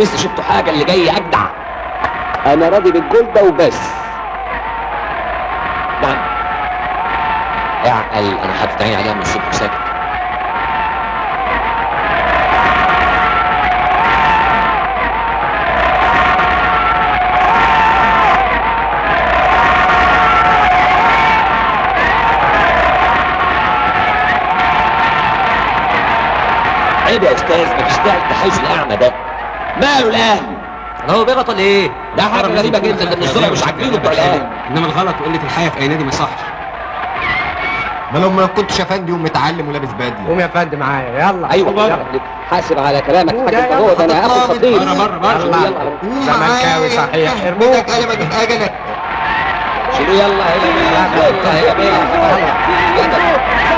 لسه شفتوا حاجة اللي جاي اجدع أنا راضي بالجول ده وبس. نعم. اعقل أنا حاطط عيني عليها من الصبح وساكت. عيب يا أستاذ مفيش داعي التحيز الأعمى ده. ماله الاهلي هو بيغلط ولا إيه؟ ده حاجة غريبة جدا ده الصبح مش عاجبينه بتوع الاهلي إنما الغلط وقله الحياة في أي نادي ما يصحش. ما لو ما كنتش افندي ومتعلم ولابس بدلة. قوم يا فندم معايا. يلا. أيوه. يلا. حاسب على كلامك قول حاج يا انت هو ده أنا هاخد خطيب بره بره بره يلا. زملكاوي صحيح. قلم أجيب اجلك شيلوا يلا يلا. يلا. يلا.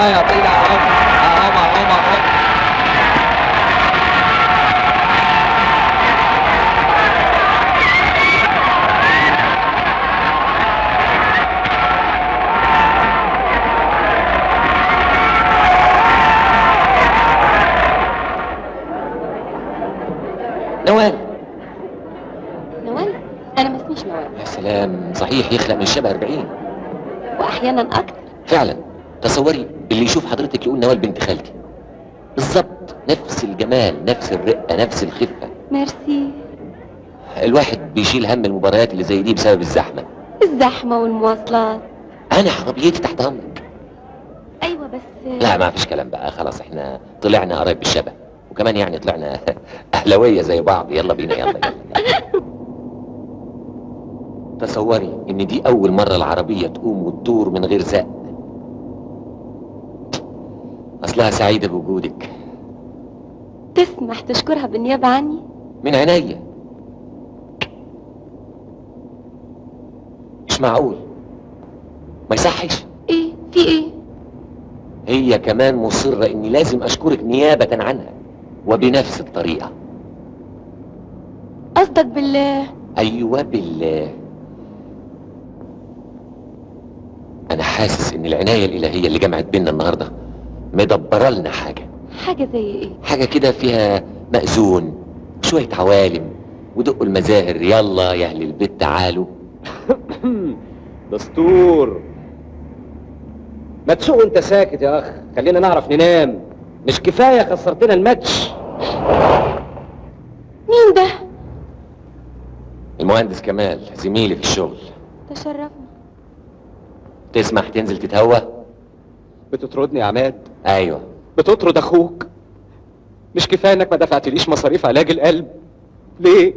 الشياطين اهم اهم اهم اهم نوال. نوال أنا ما اسميش نوال. يا سلام صحيح يخلق من الشبه 40 وأحيانا أكتر فعلا. تصوري. اللي يشوف حضرتك يقول نوال بنت خالتي. بالظبط. نفس الجمال نفس الرقة نفس الخفة. ميرسي. الواحد بيشيل هم المباريات اللي زي دي بسبب الزحمة. الزحمة والمواصلات. أنا عربيتي تحت أمرك. أيوه بس لا ما فيش كلام بقى. خلاص إحنا طلعنا قرايب بالشبه. وكمان يعني طلعنا أهلاوية زي بعض. يلا بينا يلا يلا, يلا. تصوري إن دي أول مرة العربية تقوم وتدور من غير زق؟ أصلها سعيده بوجودك. تسمح تشكرها بالنيابة عني؟ من عينيا مش معقول. ما يصحش. إيه؟ في إيه؟ هي كمان مصرة إني لازم أشكرك نيابة عنها وبنفس الطريقة. قصدك بال أيوه بالله أنا حاسس إن العناية الإلهية اللي جمعت بينا النهاردة مدبرة لنا حاجة. حاجة زي إيه؟ حاجة كده فيها مأذون شوية عوالم ودقوا المزاهر يلا يا أهل البيت تعالوا. دستور. ما تسوق انت ساكت يا أخ خلينا نعرف ننام. مش كفاية خسرتنا الماتش. مين ده؟ المهندس كمال زميلي في الشغل. تشرفنا. تسمح تنزل تتهوى؟ بتطردني يا عماد؟ أيوه. بتطرد أخوك. مش كفاية إنك ما دفعتليش مصاريف علاج القلب. ليه؟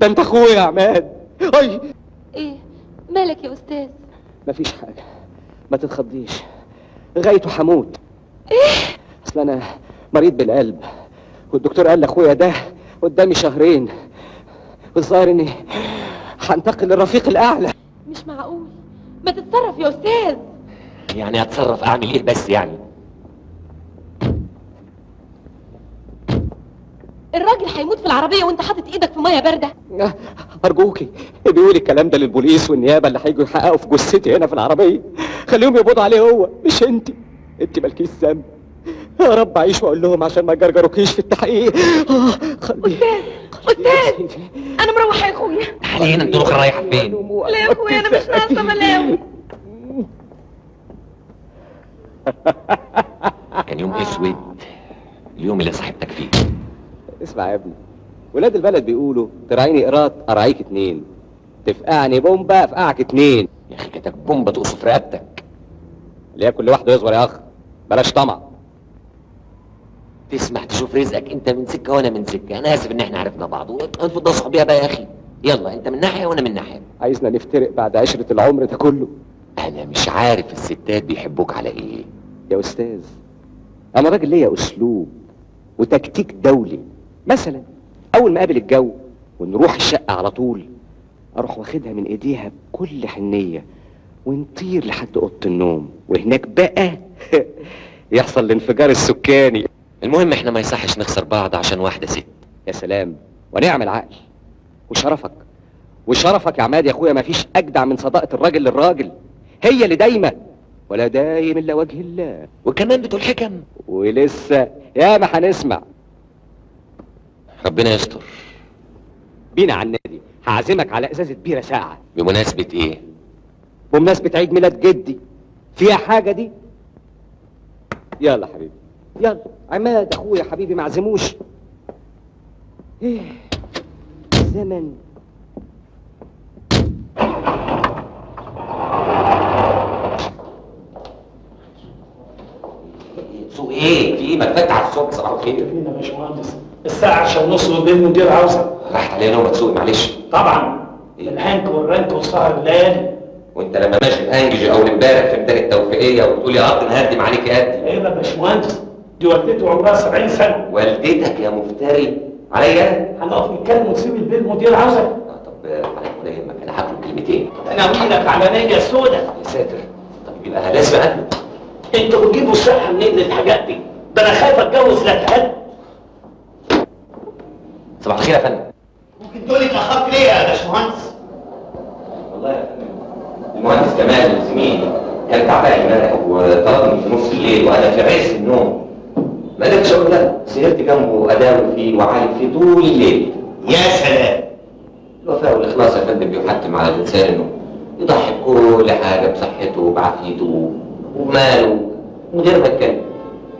ده أنت أخويا يا عماد. أي. إيه؟ مالك يا أستاذ؟ مفيش حاجة. ما تتخضيش. غايته هموت إيه؟ أصل أنا مريض بالقلب. والدكتور قال لأخويا ده قدامي شهرين. والظاهر إني هنتقل للرفيق الأعلى. مش معقول. ما تتصرف يا أستاذ. يعني هتصرف أعمل إيه بس يعني؟ الراجل هيموت في العربية وانت حاطط إيدك في مية باردة؟ أرجوكي بيقول الكلام ده للبوليس والنيابة اللي هيجوا يحققوا في جثتي هنا في العربية. خليهم يقبضوا عليه هو مش انت. انت مالكيش ذنب. يا رب اعيش واقول لهم عشان ما جرجروكيش في التحقيق. آه قلبي أستاذ أنا مروحة يا أخويا. تعالي هنا انت رايحة فين؟ لا يا أخويا أنا مش ناقصة ملاوي. كان يوم أسود اليوم اللي صاحبتك فيه. اسمع يا ابني. ولاد البلد بيقولوا تراعيني قراط ارعيك اتنين. تفقعني بومبا أفقعك اتنين. يا أخي كتك بومبة تقصف رقبتك. ليكن لوحده يصبر يا أخ. بلاش طمع. تسمح تشوف رزقك أنت من سكة وأنا من سكة. أنا آسف إن إحنا عرفنا بعض. اتفضل صحبيها بقى يا أخي. يلا أنت من ناحية وأنا من ناحية. عايزنا نفترق بعد عشرة العمر ده كله. أنا مش عارف الستات بيحبوك على إيه. يا أستاذ أنا راجل ليا أسلوب وتكتيك دولي؟ مثلا أول ما قابل الجو ونروح الشقة على طول أروح واخدها من إيديها بكل حنية ونطير لحد أوضة النوم. وهناك بقى يحصل الانفجار السكاني. المهم إحنا ما يصحش نخسر بعض عشان واحدة ست. يا سلام. ونعم العقل. وشرفك. وشرفك يا عماد يا أخويا مفيش أجدع من صداقة الراجل للراجل. هي اللي دايمة. ولا دايم إلا وجه الله. وكمان بتقول حكم. ولسه. يا ما هنسمع. ربنا يستر. بينا على النادي. هعزمك على إزازة بيرة ساعة. بمناسبة إيه؟ بمناسبة عيد ميلاد جدي. فيها حاجة دي؟ يلا حبيبي. يلا. عماد أخويا حبيبي ما عزموش. إيه زمن. سوق إيه؟ في إيه؟ ما تفتح الصبح صباح الخير يا باشمهندس؟ الساعة 10 ونص والبيت المدير عاوزة. راحت علينا تسوق معلش. طبعا. الهنك والرنك والسهر الليالي. وانت لما ماشي بانجج أو امبارح في ميدان التوفيقية وتقول يا اب نهدم عليك يا قدي. إيه يا باشمهندس. دي والدتي عمرها 70 سنة. والدتك يا مفتري. عليا؟ هنقف نتكلم ونسيب البيت المدير عاوزة. آه، طب عليك ولا يهمك أنا هاكل كلمتين. أنا أقول لك على نية سودة. يا ساتر. طب يبقى لازم اقابله أنتوا بتجيبوا الصحة منين للحاجات دي؟ ده أنا خايف أتجوز لا صباح الخير يا فندم. ممكن تقولي اتأخرت ليه يا باشمهندس؟ والله يا فندم المهندس كمال زميلي كان تعبان امبارح وطلبني في نص الليل وأنا في عز النوم. ما قدرتش أقول لا سهرت جنبه اداوي فيه وعالج فيه طول الليل. يا سلام. الوفاء والإخلاص يا فندم بيحتم على الإنسان إنه يضحي بكل حاجة بصحته وبعافيته وبماله من غير ما يتكلم.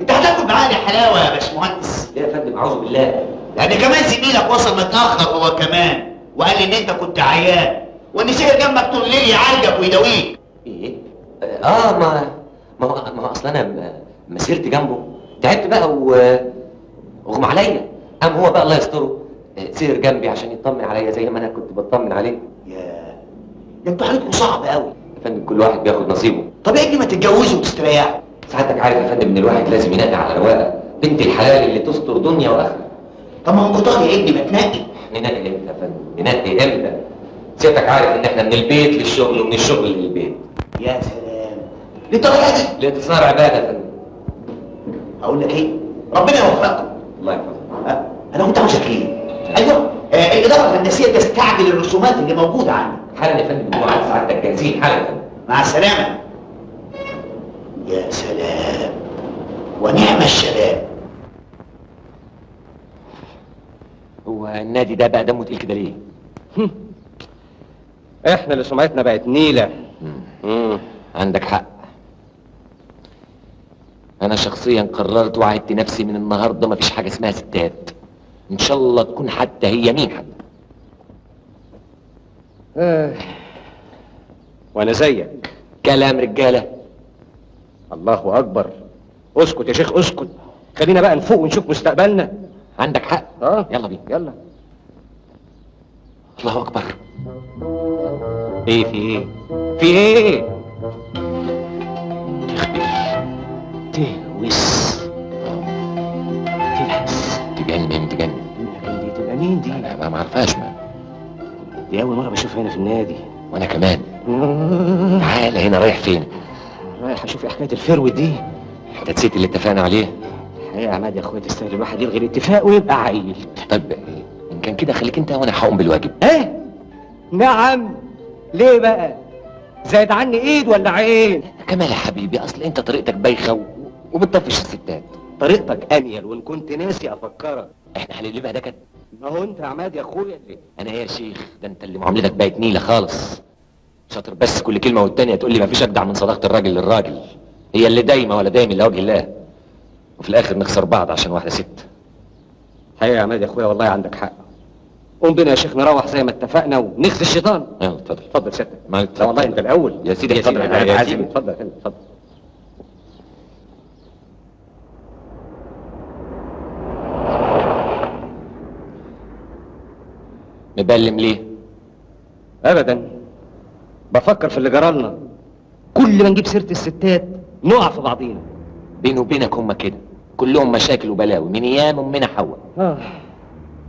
انت هتاكل معانا حلاوة يا باشمهندس. ليه يا فندم أعوذ بالله. لأن كمان زميلك وصل متأخر هو كمان وقال لي إن أنت كنت عيان وإن سهر جنبك طول الليل يعالجك ويداويك. إيه؟ آه ما ما هو ما هو أصل أنا م- مسيرت جنبه. تعبت بقى و اغمى عليا. قام هو بقى الله يستره. آه، سهر جنبي عشان يطمن عليا زي ما أنا كنت بطمن عليه. يا ده أنتوا حالتكم صعب قوي يا فندم كل واحد بياخد نصيبه. طب يا ابني ما تتجوزوا وتستريحوا ساعتك عارف يا فندم إن الواحد لازم ينقي على رواقه بنت الحلال اللي تستر دنيا وآخرة. طب ما هو كتار يا ابني ما تنقي. ننقي إمتى يا فندم؟ ننقي إمتى سيادتك عارف إن إحنا من البيت للشغل ومن الشغل للبيت. يا سلام. للدرجة دي الانتصار عبادة يا فندم؟ أقول لك إيه؟ ربنا يوفقكم الله يحفظك أه، أنا كنت عاوزك إيه أيوه. آه، الإدارة الهندسية تستعجل الرسومات اللي موجودة عندي. حالا يا فندم جمعه سعادتك جاهزين حالا يا فندم. مع السلامة. يا سلام. ونعم الشباب. هو النادي ده بقى دمه تقيل كده ليه؟ إحنا اللي سمعتنا بقت نيلة. مم. عندك حق. أنا شخصيا قررت وعدت نفسي من النهارده مفيش حاجة اسمها ستات. إن شاء الله تكون حتى هي مين حتى. آه. وأنا زيك. كلام رجالة. الله أكبر. اسكت يا شيخ اسكت. خلينا بقى نفوق ونشوف مستقبلنا. عندك حق. آه يلا بينا. يلا. الله أكبر. إيه في إيه؟ في إيه؟ تهوس تلحس تجنن تجنن لكن دي تبقى مين دي؟ أنا ما عارفاش ما دي أول مرة بشوفها هنا في النادي. وأنا كمان. تعالى هنا رايح فين؟ رايح أشوف إيه حكاية الفرو دي. انت نسيت اللي اتفقنا عليه الحقيقة يا عماد يا اخويا تستاهل الواحد يلغي الاتفاق ويبقى عيل طب إن كان كده خليك أنت وأنا هقوم بالواجب. إيه؟ نعم. ليه بقى؟ زايد عني إيد ولا عين؟ كمال يا حبيبي أصل أنت طريقتك بايخة و- وبتطفش الستات. طريقتك أنيل وإن كنت ناسي أفكرك. إحنا هنقلبها ده كده؟ ما هو أنت يا عماد يا أخويا اللي أنا يا شيخ ده أنت اللي معاملتك بقت نيلة خالص. شاطر بس كل كلمة والتانية تقول لي مفيش اجدع من صداقة الراجل للراجل. هي اللي دايمة ولا دايم إلا وجه الله. وفي الآخر نخسر بعض عشان واحدة ست. الحقيقة يا عماد يا أخويا والله عندك حق. قوم بينا يا شيخ نروح زي ما اتفقنا ونخزي الشيطان. يلا اتفضل. اتفضل سيادتك لا والله انت الأول. يا سيدي اتفضل يا أنا. عازم اتفضل اتفضل. مبلم ليه؟ ابدا. بفكر في اللي جرالنا. كل ما نجيب سيرة الستات نقع في بعضينا. بيني وبينك هما كده. كلهم مشاكل وبلاوي من إيام امنا حواء آه.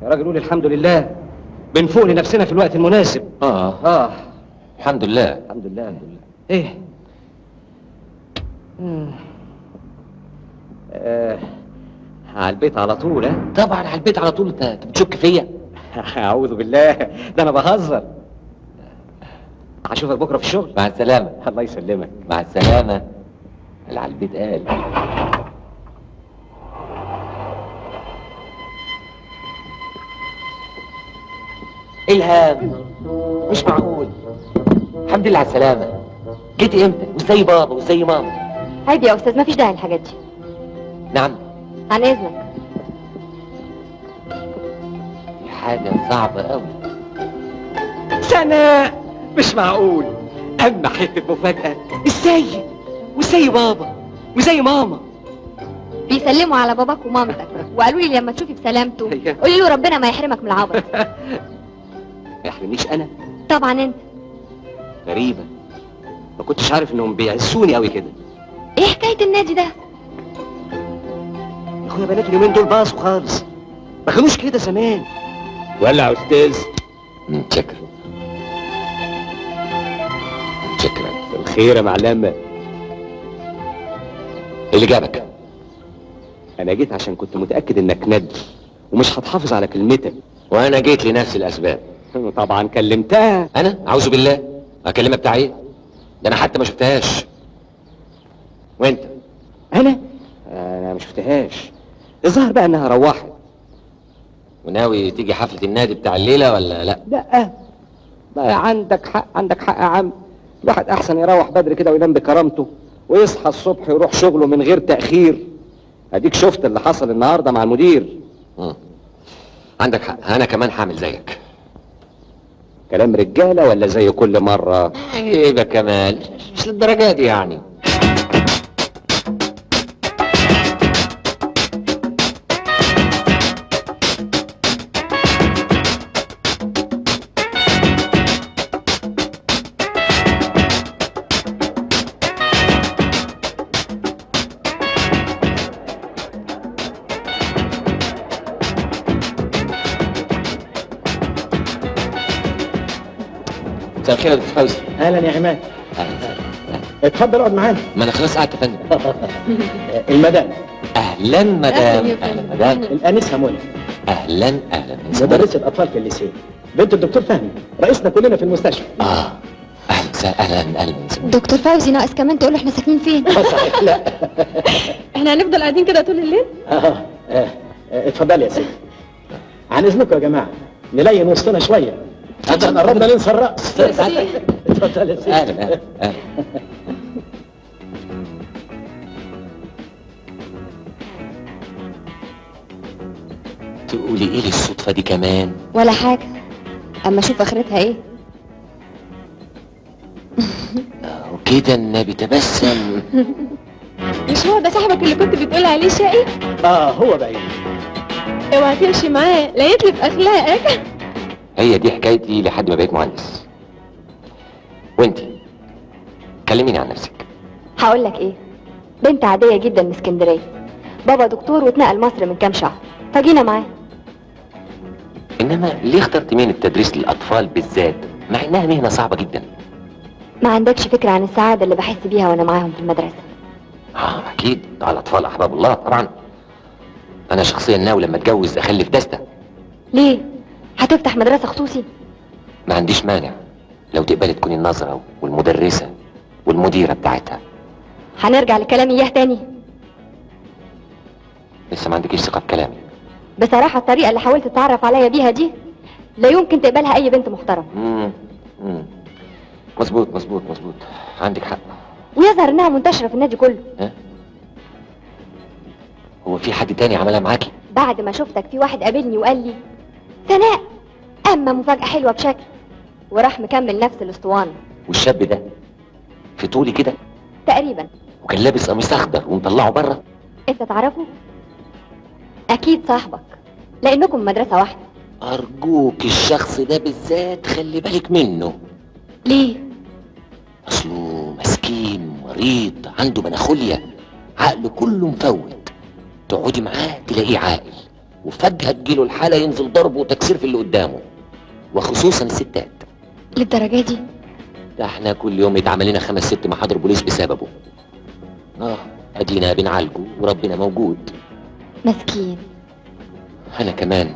يا راجل قول الحمد لله. بنفوق لنفسنا في الوقت المناسب. آه. آه. الحمد لله. الحمد لله الحمد لله. إيه. آه. على البيت على طول ها؟ طبعا على البيت على طول. انت بتشك فيا؟ أعوذ بالله. ده أنا بهزر. هشوفك بكرة في الشغل. مع السلامة. الله يسلمك. مع السلامة. اللي على البيت قال. إلهام. مش معقول. الحمد لله على السلامة. جيتي إمتى؟ وإزاي بابا؟ وإزاي ماما؟ عيب يا أستاذ مفيش داعي للحاجات دي. نعم. عن إذنك. دي حاجة صعبة قوي سنة. مش معقول. اما حتة مفاجاه إزاي؟ وإزاي بابا؟ وزي ماما؟ بيسلموا على باباك ومامتك. وقالوا لي لما تشوفي بسلامته. قولي له ربنا ما يحرمك من العبط. ما يحرمنيش أنا. طبعا أنت. غريبة. ما كنتش عارف إنهم بيعزوني قوي كده. إيه حكاية النادي ده؟ يا أخويا بنات اليومين دول باصوا خالص. ما كانوش كده زمان. ولا يا أستاذ. متشكر متشكر الخير يا معلمه إيه اللي جابك؟ أنا جيت عشان كنت متأكد إنك ندل ومش هتحافظ على كلمتك. وأنا جيت لنفس الأسباب. طبعا كلمتها. أنا؟ أعوذ بالله. اكلمها بتاع إيه؟ ده أنا حتى ما شفتهاش. وأنت؟ أنا؟ أنا ما شفتهاش. الظاهر بقى إنها روحت. وناوي تيجي حفلة النادي بتاع الليلة ولا لأ؟ لا. بقى عندك حق عندك حق يا عم. الواحد أحسن يروح بدري كده وينام بكرامته ويصحى الصبح يروح شغله من غير تأخير. أديك شفت اللي حصل النهارده مع المدير. مم. عندك حق. أنا كمان هعمل زيك. كلام رجالة ولا زي كل مرة؟ إيه يا كمال مش للدرجة دي يعني. الخير يا دكتور فوزي. أهلا يا عماد. أهلا. اتفضل اقعد معانا. ما أنا خلاص قعدت يا فندم. المدام. أهلا مدام. أهلا. مدام الأنسة منى أهلا أهلا. مدرسة أطفال في الليسيه بنت الدكتور فهمي. رئيسنا كلنا في المستشفى. آه. أهلا وسهلا أهلا أهلا. دكتور فوزي ناقص كمان تقول له إحنا ساكنين فين؟ صحيح لا. إحنا هنفضل قاعدين كده طول الليل؟ آه، آه، آه، اتفضلي يا سيدي. عن إذنكم يا جماعة نلين وسطنا شوية. عشان قربنا ننسى الراس اتفضل يا سيدي أهلا أهلا أهلا. تقولي إيه للصدفة دي كمان؟ ولا حاجة. أما أشوف آخرتها إيه؟ وكده النبي تبسم. مش هو ده صاحبك اللي كنت بتقول عليه شقي؟ آه هو بعيد اوعى تمشي معاه لا يتلف أخلاقك. هي دي حكايتي لحد ما بقيت مهندس. وانتي كلميني عن نفسك. هقول لك إيه؟ بنت عادية جدا من اسكندرية. بابا دكتور واتنقل مصر من كام شهر. فجينا معاه. إنما ليه اخترت مين التدريس للاطفال بالذات؟ مع إنها مهنة صعبة جدا. ما عندكش فكرة عن السعادة اللي بحس بيها وأنا معاهم في المدرسة؟ آه أكيد. على الأطفال أحباب الله طبعا. أنا شخصيا ناوي لما أتجوز أخلف دستة. ليه؟ هتفتح مدرسة خصوصي؟ ما عنديش مانع. لو تقبلي تكوني النظرة والمدرسة والمديرة بتاعتها. هنرجع لكلامي اياه تاني. لسه ما عندكيش ثقة بكلامي. بصراحة الطريقة اللي حاولت تتعرف عليا بيها دي لا يمكن تقبلها أي بنت محترمة. مم. مم. مظبوط مظبوط مظبوط. عندك حق. ويظهر إنها منتشرة في النادي كله. ها؟ هو في حد تاني عملها معاكي؟ بعد ما شفتك في واحد قابلني وقال لي سناء أما مفاجأة حلوة بشكل. وراح مكمل نفس الأسطوانة. والشاب ده في طولي كده؟ تقريبا. وكان لابس قميص أخضر ومطلعه بره. انت تعرفه أكيد صاحبك. لأنكم مدرسة واحدة. أرجوك الشخص ده بالذات خلي بالك منه. ليه؟ أصله مسكين مريض عنده مناخوليا. عقله كله مفوت. تقعدي معاه تلاقيه عاقل. وفجأة تجيله الحالة ينزل ضرب وتكسير في اللي قدامه. وخصوصا الستات. للدرجة دي؟ ده إحنا كل يوم يتعمل لنا خمس ست محاضر بوليس بسببه. آه. أدينا بنعالجه وربنا موجود. مسكين. أنا كمان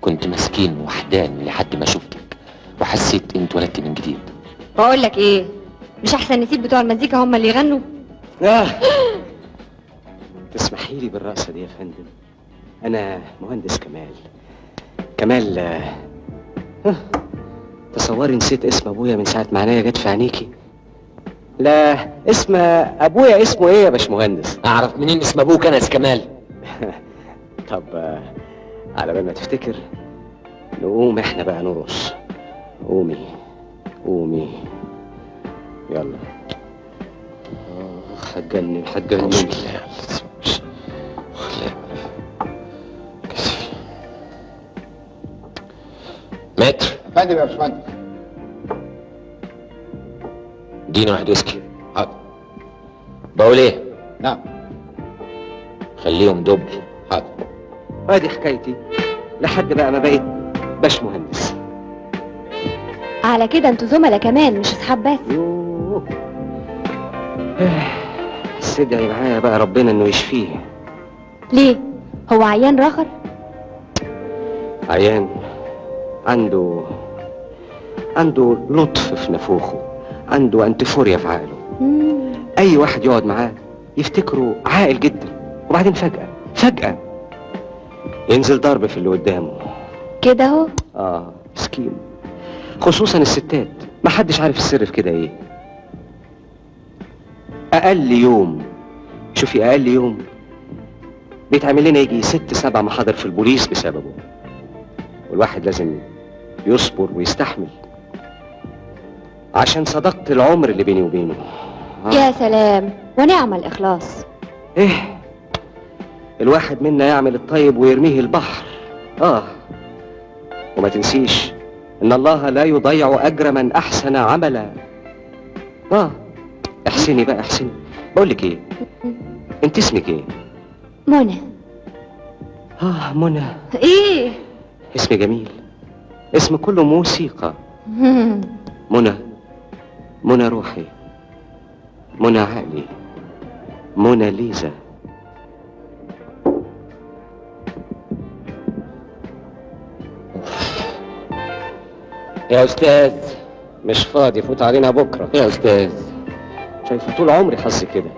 كنت مسكين وحدان لحد ما شفتك وحسيت انت ولدت من جديد. بقول لك إيه؟ مش أحسن نسيب بتوع المزيكا هم اللي يغنوا؟ آه. تسمحي لي بالرقصة دي يا فندم؟ أنا مهندس كمال. كمال آه، آه، تصوري نسيت اسم أبويا من ساعة ما عينيا جت في عينيكي. لا اسم أبويا اسمه إيه يا باشمهندس؟ أعرف منين اسم أنا يا كمال. طب آه، على بال ما تفتكر نقوم إحنا بقى نرقص. قومي قومي. يلا. آه، هتجنن هتجنن متر؟ فندم يا باشمهندس. اديني واحد ويسكي. حاضر بقول إيه؟ نعم. خليهم دبل حاضر ادي حكايتي. لحد بقى ما بقيت باشمهندس. على كده أنتوا زملاء كمان مش اصحاب بس. يوه. بس ادعي معايا بقى ربنا انه يشفيه. ليه؟ هو عيان رخر عيان. عنده عنده لطف في نفوخه عنده انتفوريا في عقله مم. أي واحد يقعد معاه يفتكره عاقل جدا. وبعدين فجأة فجأة ينزل ضرب في اللي قدامه. كده اهو؟ آه مسكين. خصوصا الستات. ما حدش عارف السر في كده إيه. أقل يوم. شوفي أقل يوم بيتعمل لنا يجي ست سبع محاضر في البوليس بسببه. والواحد لازم يصبر ويستحمل. عشان صداقة العمر اللي بيني وبينه. آه. يا سلام ونعم الإخلاص. إيه الواحد منا يعمل الطيب ويرميه البحر. آه وما تنسيش إن الله لا يضيع أجر من أحسن عملا. آه احسني بقى احسني. بقول لك إيه؟ أنت اسمك إيه؟ منى. آه منى. إيه؟ اسم جميل. اسم كله موسيقى. منى. منى روحي. منى عقلي منى ليزا. يا أستاذ مش فاضي فوت علينا بكرة. يا أستاذ. شايفه طول عمري حظي كده.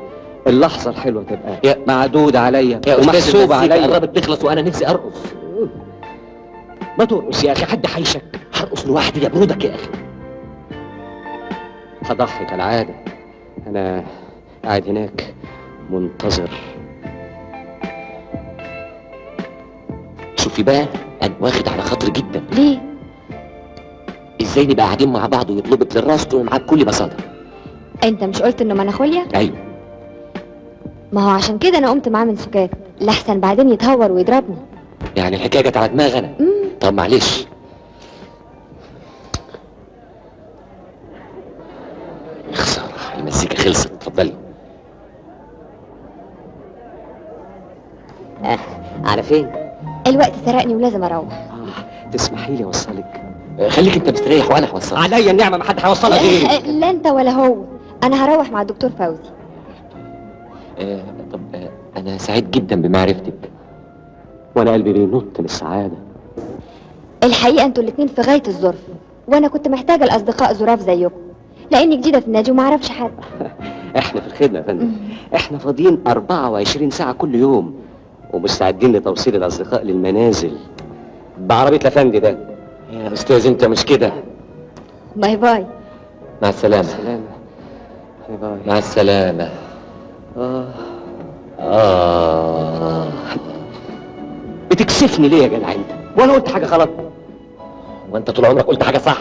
اللحظة الحلوة تبقى. يا- معدودة عليا. يا أستاذ ومحسوبة عليا. قربت تخلص وأنا نفسي أرقص. ما ترقص يا أخي حد حيشك. هرقص لوحدي يا برودك يا أخي. هضحي كالعاده أنا قاعد هناك منتظر. شوفي بقى أنا واخد على خاطري جدا. ليه؟ إزاي نبقى قاعدين مع بعض ويطلبك للراس تقوم معاك بكل بساطة؟ أنت مش قلت إنه مناخوليا أيوه. ما هو عشان كده أنا قمت معاه من سكات. لحسن بعدين يتهور ويضربني. يعني الحكاية جت على دماغي أنا. مم. طب معلش. يا خساره المزيكا خلصت اتفضلي. على فين الوقت سرقني ولازم أروح. آه تسمحي لي أوصلك. آه، خليك انت مستريح وأنا هوصلك. عليا النعمة ما حد هيوصلها غيري. لا انت ولا هو. أنا هروح مع الدكتور فوزي. آه طب آه أنا سعيد جدا بمعرفتك. وأنا قلبي بينط من السعاده الحقيقة أنتوا الاتنين في غاية الظرف وأنا كنت محتاجة لأصدقاء ظراف زيكم. لأني جديدة في النادي وما أعرفش حد. إحنا في الخدمة يا فندم. إحنا فاضيين 24 ساعة كل يوم ومستعدين لتوصيل الأصدقاء للمنازل. بعربية الافندي ده. يا أستاذ انت مش كده؟ bye bye. مع السلامة. سلامه bye bye. مع السلامة. آه. آه. بتكسفني ليه يا جدع انت وأنا قلت حاجة غلط. وانت طول عمرك قلت حاجة صح.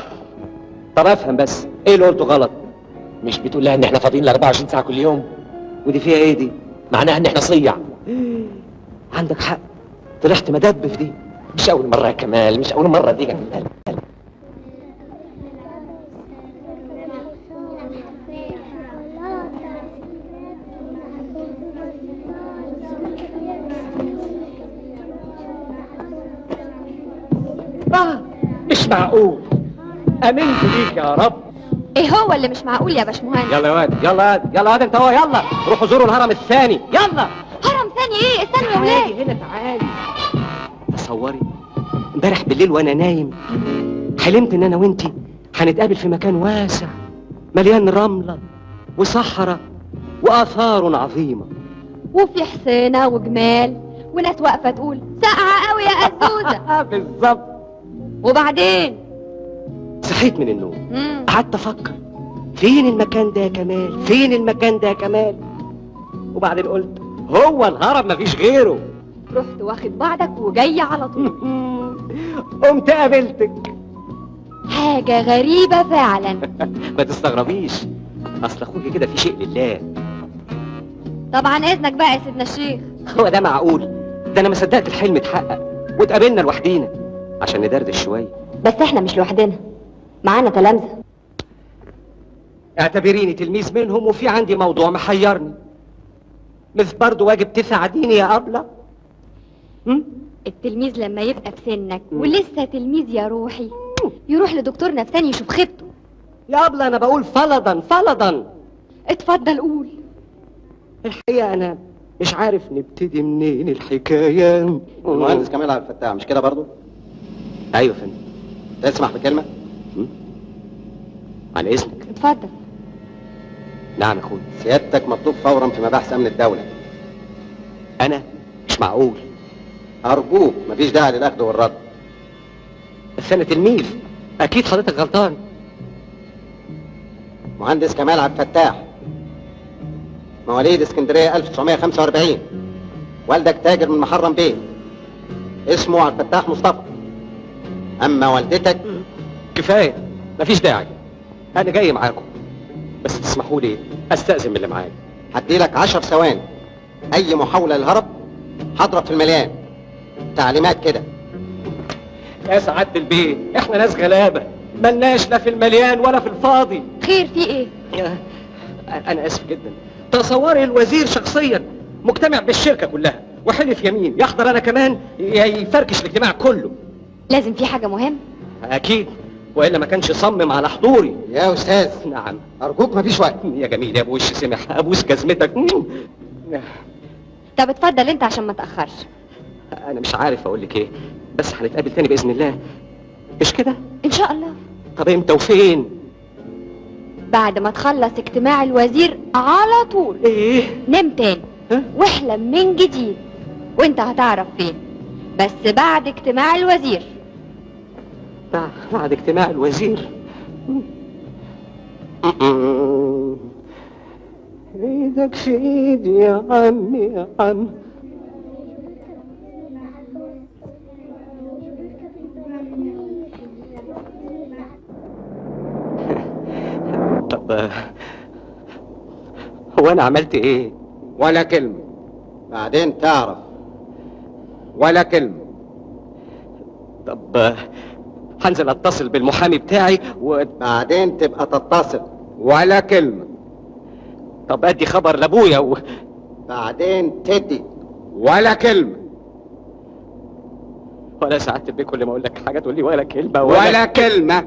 طب افهم بس إيه اللي قلته غلط؟ مش بتقول لها ان إحنا فاضيين ل 24 ساعة كل يوم؟ ودي فيها إيه دي؟ معناها ان إحنا صيع. عندك حق. طلعت مدب في دي. مش أول مرة يا كمال مش أول مرة دي يا كمال. Ah! مش معقول. امنت ليك يا رب. إيه هو اللي مش معقول يا باشمهندس؟ يلا يا واد يلا يا واد يلا يا واد انت هو يلا. روحوا زوروا الهرم الثاني يلا. هرم ثاني إيه؟ استنوا يا ولاد. هنا تعالي. تصوري امبارح بالليل وأنا نايم حلمت إن أنا وأنتي هنتقابل في مكان واسع مليان رملة وصحراء وآثار عظيمة. وفي حسينة وجمال وناس واقفة تقول ساقعة قوي يا أزوزة بالظبط. وبعدين؟ صحيت من النوم. قعدت أفكر. فين المكان ده يا كمال؟ فين المكان ده يا كمال؟ وبعدين قلت هو الهرم مفيش غيره. رحت واخد بعضك وجاي على طول. قمت قابلتك. حاجة غريبة فعلا. ما تستغربيش. أصل أخوك كده في شيء لله. طبعا إذنك بقى يا سيدنا الشيخ. هو ده معقول؟ ده أنا ما صدقت الحلم اتحقق. واتقابلنا لوحدينا. عشان ندردش شوية. بس إحنا مش لوحدنا. معانا تلامذة. اعتبريني تلميذ منهم وفي عندي موضوع محيرني. مش برضه واجب تساعديني يا أبلة؟ هم؟ التلميذ لما يبقى في سنك ولسه تلميذ يا روحي يروح لدكتور نفساني يشوف خيبته. يا أبلة أنا بقول فلضا فلضا اتفضل قول. الحقيقة أنا مش عارف نبتدي منين الحكاية. المهندس كمال عبد الفتاح مش كده برضه؟ يا فندم. تسمح بكلمة؟ على إذنك اتفضل. نعم يا أخوي. سيادتك مطلوب فورا في مباحث أمن الدولة. أنا مش معقول. أرجوك مفيش داعي للأخذ والرد. بس أنا تلميذ أكيد حضرتك غلطان. مهندس كمال عبد الفتاح. مواليد اسكندرية 1945 والدك تاجر من محرم بيه. اسمه عبد الفتاح مصطفى. أما والدتك؟ كفاية مفيش داعي. أنا جاي معاكم. بس تسمحوا لي أستأذن من اللي معايا هديلك عشر ثواني أي محاولة للهرب؟ هضرب في المليان. تعليمات كده. يا سعادة البيت إحنا ناس غلابة. ملناش لا في المليان ولا في الفاضي. خير في إيه؟ أنا آسف جدا. تصوري الوزير شخصيا مجتمع بالشركة كلها. وحلف يمين يحضر أنا كمان يفركش الاجتماع كله. لازم في حاجة مهم أكيد وإلا ما كانش صمم على حضوري يا أستاذ. نعم. أرجوك مفيش وقت. يا جميل يا أبو وش سمح ابوس جزمتك طب اتفضل انت عشان ما تأخرش. أنا مش عارف أقول لك إيه بس هنتقابل تاني بإذن الله. مش كده؟ إن شاء الله. طب إمتى وفين؟ بعد ما تخلص اجتماع الوزير على طول. إيه؟ نم تاني. ها؟ واحلم من جديد. وانت هتعرف فين. بس بعد اجتماع الوزير. بعد- بعد اجتماع الوزير. إيدك في ايدي يا عم يا عم طب هو أنا عملت إيه؟ ولا كلمة. بعدين تعرف. ولا كلمة. طب هنزل اتصل بالمحامي بتاعي و... بعدين تبقى تتصل. ولا كلمة. طب ادي خبر لابويا و... بعدين تدي. ولا كلمة. ولا سعادة البيه كل ما أقول لك حاجة تقول لي ولا كلمة ولا, ولا كلمة.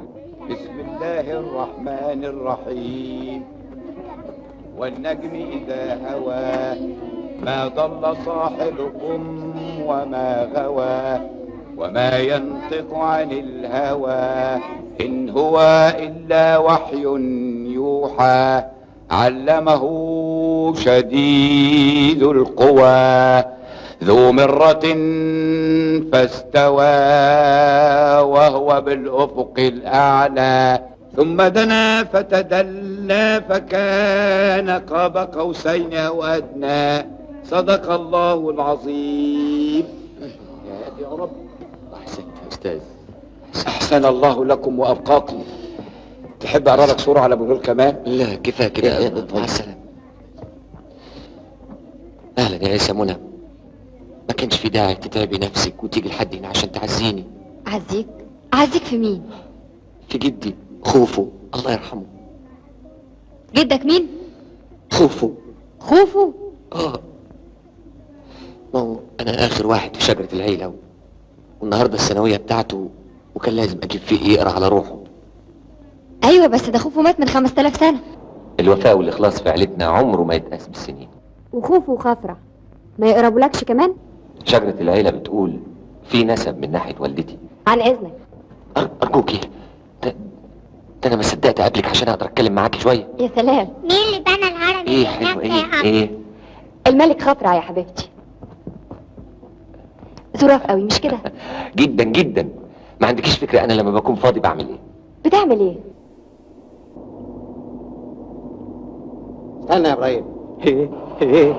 بسم الله الرحمن الرحيم. والنجم إذا هوى ما ضل صاحبكم وما غوى. وما ينطق عن الهوى إن هو إلا وحي يوحى علمه شديد القوى ذو مرة فاستوى وهو بالأفق الأعلى ثم دنا فتدلى فكان قاب قوسين أو أدنى صدق الله العظيم. يا رب. أحسنت يا أستاذ أحسن الله لكم وأبقاكم. تحب أقرأ لك صورة على بنول كمان؟ لا كفاية كده. مع السلامة. أهلا يا عيسى منى. ما كانش في داعي تتعبي نفسك وتيجي لحد هنا عشان تعزيني. أعزيك؟ أعزيك في مين؟ في جدي خوفو الله يرحمه. جدك مين؟ خوفو خوفو آه. ما هو أنا آخر واحد في شجرة العيلة. و... والنهارده الثانوية بتاعته وكان لازم أجيب فيه يقرأ على روحه. أيوه بس ده خوفه مات من 5000 سنة. الوفاء والإخلاص في عيلتنا عمره ما يتقاس بالسنين. وخوفه وخفرة. ما يقربولكش كمان؟ شجرة العيلة بتقول في نسب من ناحية والدتي. عن إذنك. أر- أرجوكي ده, ده أنا ما صدقت أقابلك عشان أقدر أتكلم معاكي شوية. يا سلام. مين اللي بنى الهرم إيه اللي حلو عم؟ إيه الملك خفرع يا حبيبتي. ظراف قوي مش كده؟ جدا جدا. ما عندكيش فكرة أنا لما بكون فاضي بعمل إيه؟ بتعمل إيه؟ استنى يا إبراهيم. إيه إيه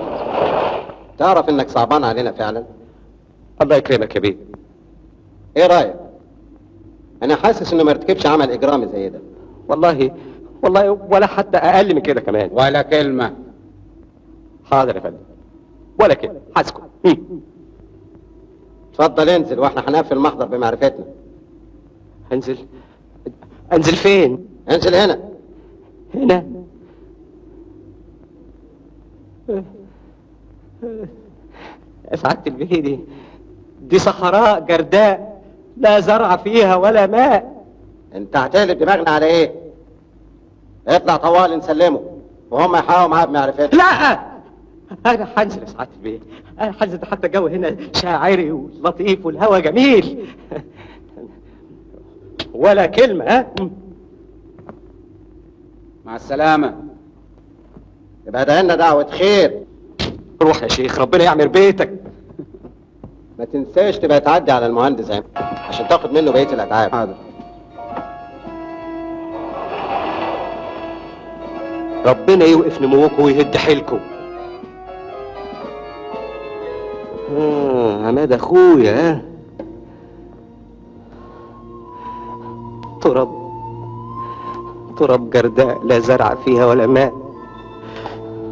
تعرف إنك صعبان علينا فعلا؟ الله يكرمك يا بيه. إيه رأيك؟ أنا حاسس إنه ما ارتكبش عمل إجرامي زي ده. والله والله ولا حتى أقل من كده كمان. ولا كلمة. حاضر يا فندم. ولا كده حاسكم. اتفضل انزل وإحنا هنقفل المحضر بمعرفتنا. انزل. انزل فين؟ انزل هنا. هنا. سعادة البيه دي. دي صحراء جرداء لا زرع فيها ولا ماء. انت هتقلب دماغنا على إيه؟ اطلع طوال نسلمه وهم يحاولوا معاه بمعرفتنا لا! يا سعادة البيه أنا هنزل ده حتى الجو هنا شاعري ولطيف والهوا جميل. ولا كلمة ها؟ مع السلامة. يبقى ده لنا دعوة خير. روح يا شيخ ربنا يعمر بيتك. ما تنساش تبقى تعدي على المهندس عم عشان تاخد منه بقية الأتعاب حاضر. ربنا يوقف نموكم ويهد حيلكم آه عماد أخويا ها؟ تراب تراب جرداء لا زرع فيها ولا ماء.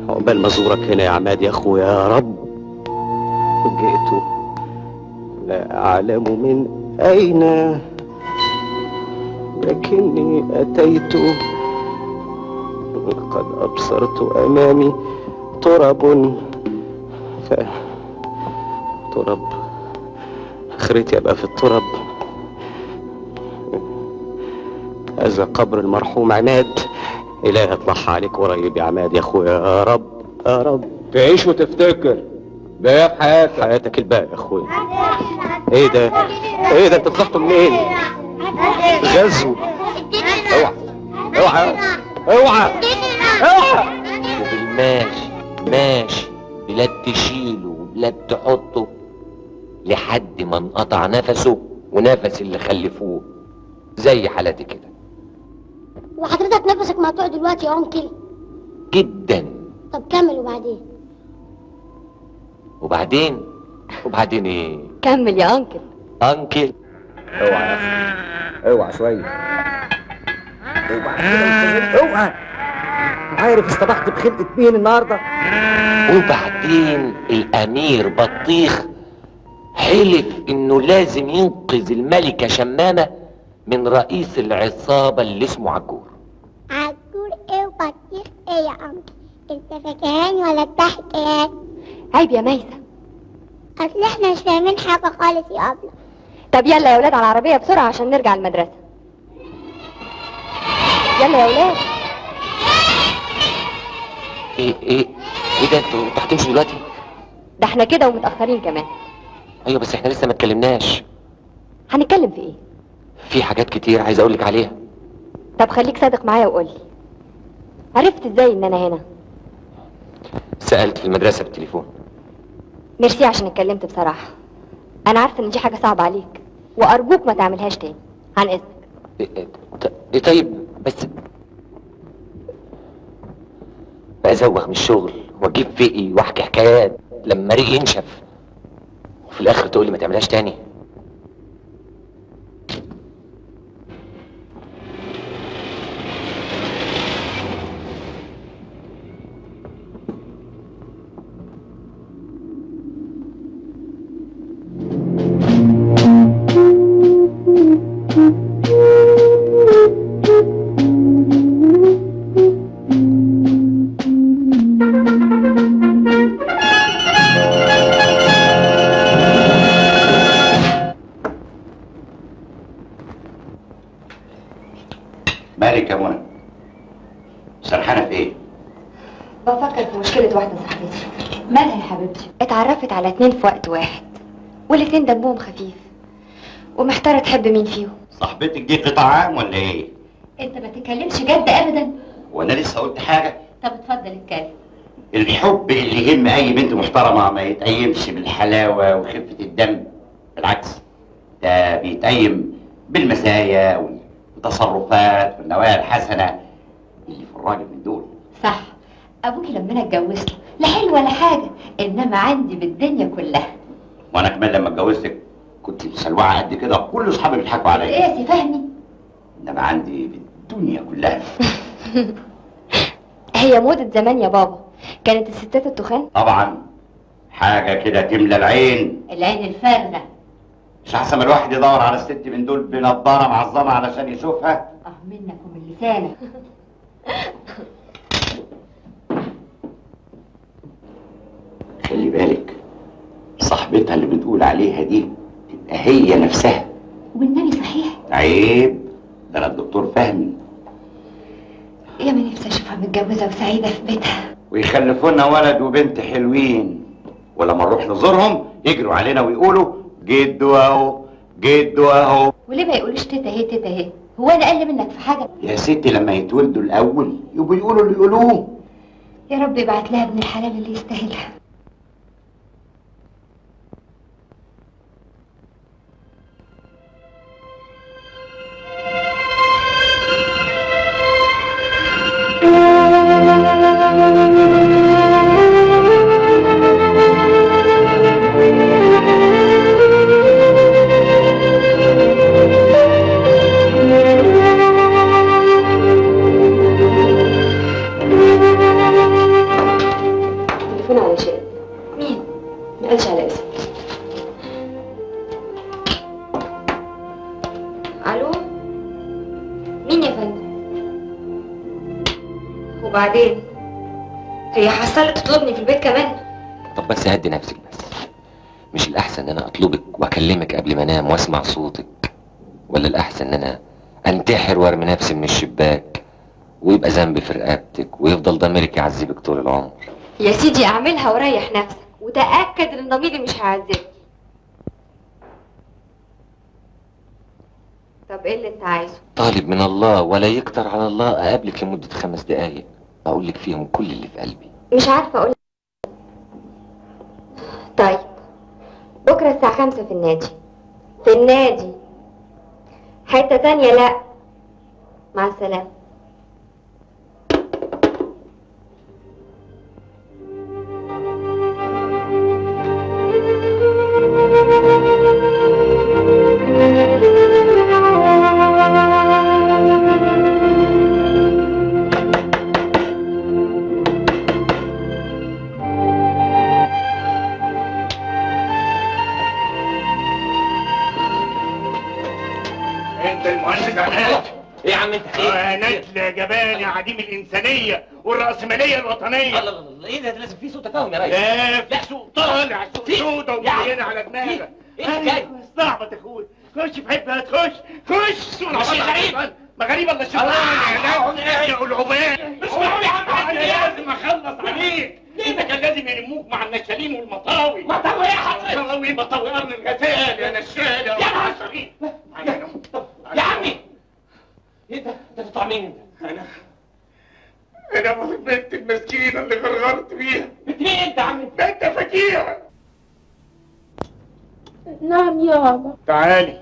عقبال ما أزورك هنا يا عماد يا أخويا يا رب. جئت لا أعلم من أين لكني أتيت. قد أبصرت أمامي تراب ف تراب آخرتي أبقى في التراب. هذا قبر المرحوم عماد. إله يطلعها عليك قريب يا عماد يا أخويا. يا رب يا رب. تعيش وتفتكر. باقي حياتك. حياتك الباقي يا أخويا. إيه ده؟ إيه ده؟ أنت طلعتوا منين؟ غزو أوعى. أوعى. أوعى. أوعى. وبالماشي ماشي بلاد تشيله. وبلاد تحطه. لحد ما انقطع نفسه ونفس اللي خلفوه. زي حالتي كده. وحضرتك نفسك مقطوع دلوقتي يا أنكل؟ جدا. طب كمل وبعدين؟ وبعدين؟ وبعدين إيه؟ كمل يا أنكل. أنكل. أوعى. أوعى شوية. أوعى كده أوعى. عارف اصطبحت بخلقة مين النهارده؟ وبعدين الأمير بطيخ حلف إنه لازم ينقذ الملكة شمامة من رئيس العصابة اللي اسمه عجور. عجور إيه وبطيخ إيه يا انكل أنت فاكراني ولا بتحكي عيب يا ميسة. أصل إحنا مش فاهمين حاجة خالص يا أبلة. طب يلا يا ولاد على العربية بسرعة عشان نرجع المدرسة. يلا يا ولاد إيه إيه إيه ده؟ أنتوا أنتوا هتمشوا دلوقتي؟ ده إحنا كده ومتأخرين كمان. أيوه بس إحنا لسه ما اتكلمناش. هنتكلم في إيه؟ في حاجات كتير عايز أقول لك عليها. طب خليك صادق معايا وقولي عرفت إزاي إن أنا هنا؟ سألت في المدرسة بالتليفون. ميرسي عشان اتكلمت بصراحة. أنا عارفة إن دي حاجة صعبة عليك وأرجوك ما تعملهاش تاني. عن إذنك. إيه إيه إيه طيب بس بزوغ من الشغل وأجيب فقي وأحكي حكايات لما ريقي ينشف. وفي الآخر تقول لي ما تعملهاش تاني. مالك يا منى سرحانه في إيه؟ بفكر في مشكلة واحدة صاحبتي. مالها يا حبيبتي؟ اتعرفت على اتنين في وقت واحد. والاتنين دمهم خفيف. ومحتارة تحب مين فيهم. صاحبتك دي قطاع عام ولا إيه؟ انت ما تتكلمش جد ابدا. وأنا لسه قلت حاجة. طب اتفضل اتكلم. الحب اللي يهم أي بنت محترمة ما يتقيمش بالحلاوة وخفة الدم. بالعكس ده بيتقيم بالمزايا والتصرفات والنوايا الحسنة. اللي في الراجل من دول. صح. ابوكي لما أنا اتجوزته لا حلو ولا حاجة إنما عندي بالدنيا كلها. وأنا كمان لما اتجوزتك كنت مسلوعه قد كده كل أصحابي بيضحكوا إيه عليا يا سي فهمي؟ إنما عندي بالدنيا كلها. هي موضة زمان يا بابا. كانت الستات التخان؟ طبعا. حاجة كده تملى العين. العين الفارغة. مش أحسن ما الواحد يدور على الست من دول بنضاره معظمه علشان يشوفها؟ أه منك ومن لسانك. خلي بالك صاحبتها اللي بتقول عليها دي تبقى هي نفسها. والنبي صحيح؟ عيب ده أنا الدكتور فهمي. يا ما نفسي أشوفها متجوزة وسعيدة في بيتها. ويخلفوا لنا ولد وبنت حلوين ولما نروح نزورهم يجروا علينا ويقولوا جدو اهو جدو اهو وليه ما يقولوش تيتا هي تيتا هي؟ هو أنا أقل منك في حاجة؟ يا ستي لما يتولدوا الأول يبقوا يقولوا اللي يقولوه. يا رب يبعت لها ابن الحلال اللي يستاهلها. طب بس هدي نفسك بس. مش الأحسن إن أنا أطلبك وأكلمك قبل ما أنام وأسمع صوتك؟ ولا الأحسن إن أنا أنتحر وأرمي نفسي من الشباك ويبقى ذنبي في رقبتك ويفضل ضميرك يعذبك طول العمر؟ يا سيدي أعملها وريح نفسك وتأكد إن ضميري مش هيعذبني. طب إيه اللي أنت عايزه؟ طالب من الله ولا يكتر على الله أقابلك لمدة خمس دقايق. أقول لك فيهم كل اللي في قلبي. مش عارفة أقول طيب بكرة الساعة خمسة في النادي. في النادي. حتة تانية لا. مع السلامة. آه، نجل جبان يا عديم الإنسانية والرأسمالية الوطنية. الله الله الله إيه ده؟ لازم في صوت تفاهم يا ريس. لا في سوق طالع سوق سودا ومليانه على دماغك. إيه استعبط يا اخويا خش في حبها تخش خش. سوق مش غريب. ما غريب الله. شوف يا العمان مش معقول يا عم أنا لازم أخلص عليك. انت كان لازم يلموك مع النشالين والمطاوي. مطاوي يا حضرتك مطاوي مطاوي قرن الغزال يا نشال يا عشرين يا عمي. إيه ده؟ انت تطلع مين انت أنا أنا ابو البنت المسكينه اللي غرغرت بيها. بنت مين انت يا عمي بنت فقيره نعم يابا تعالي.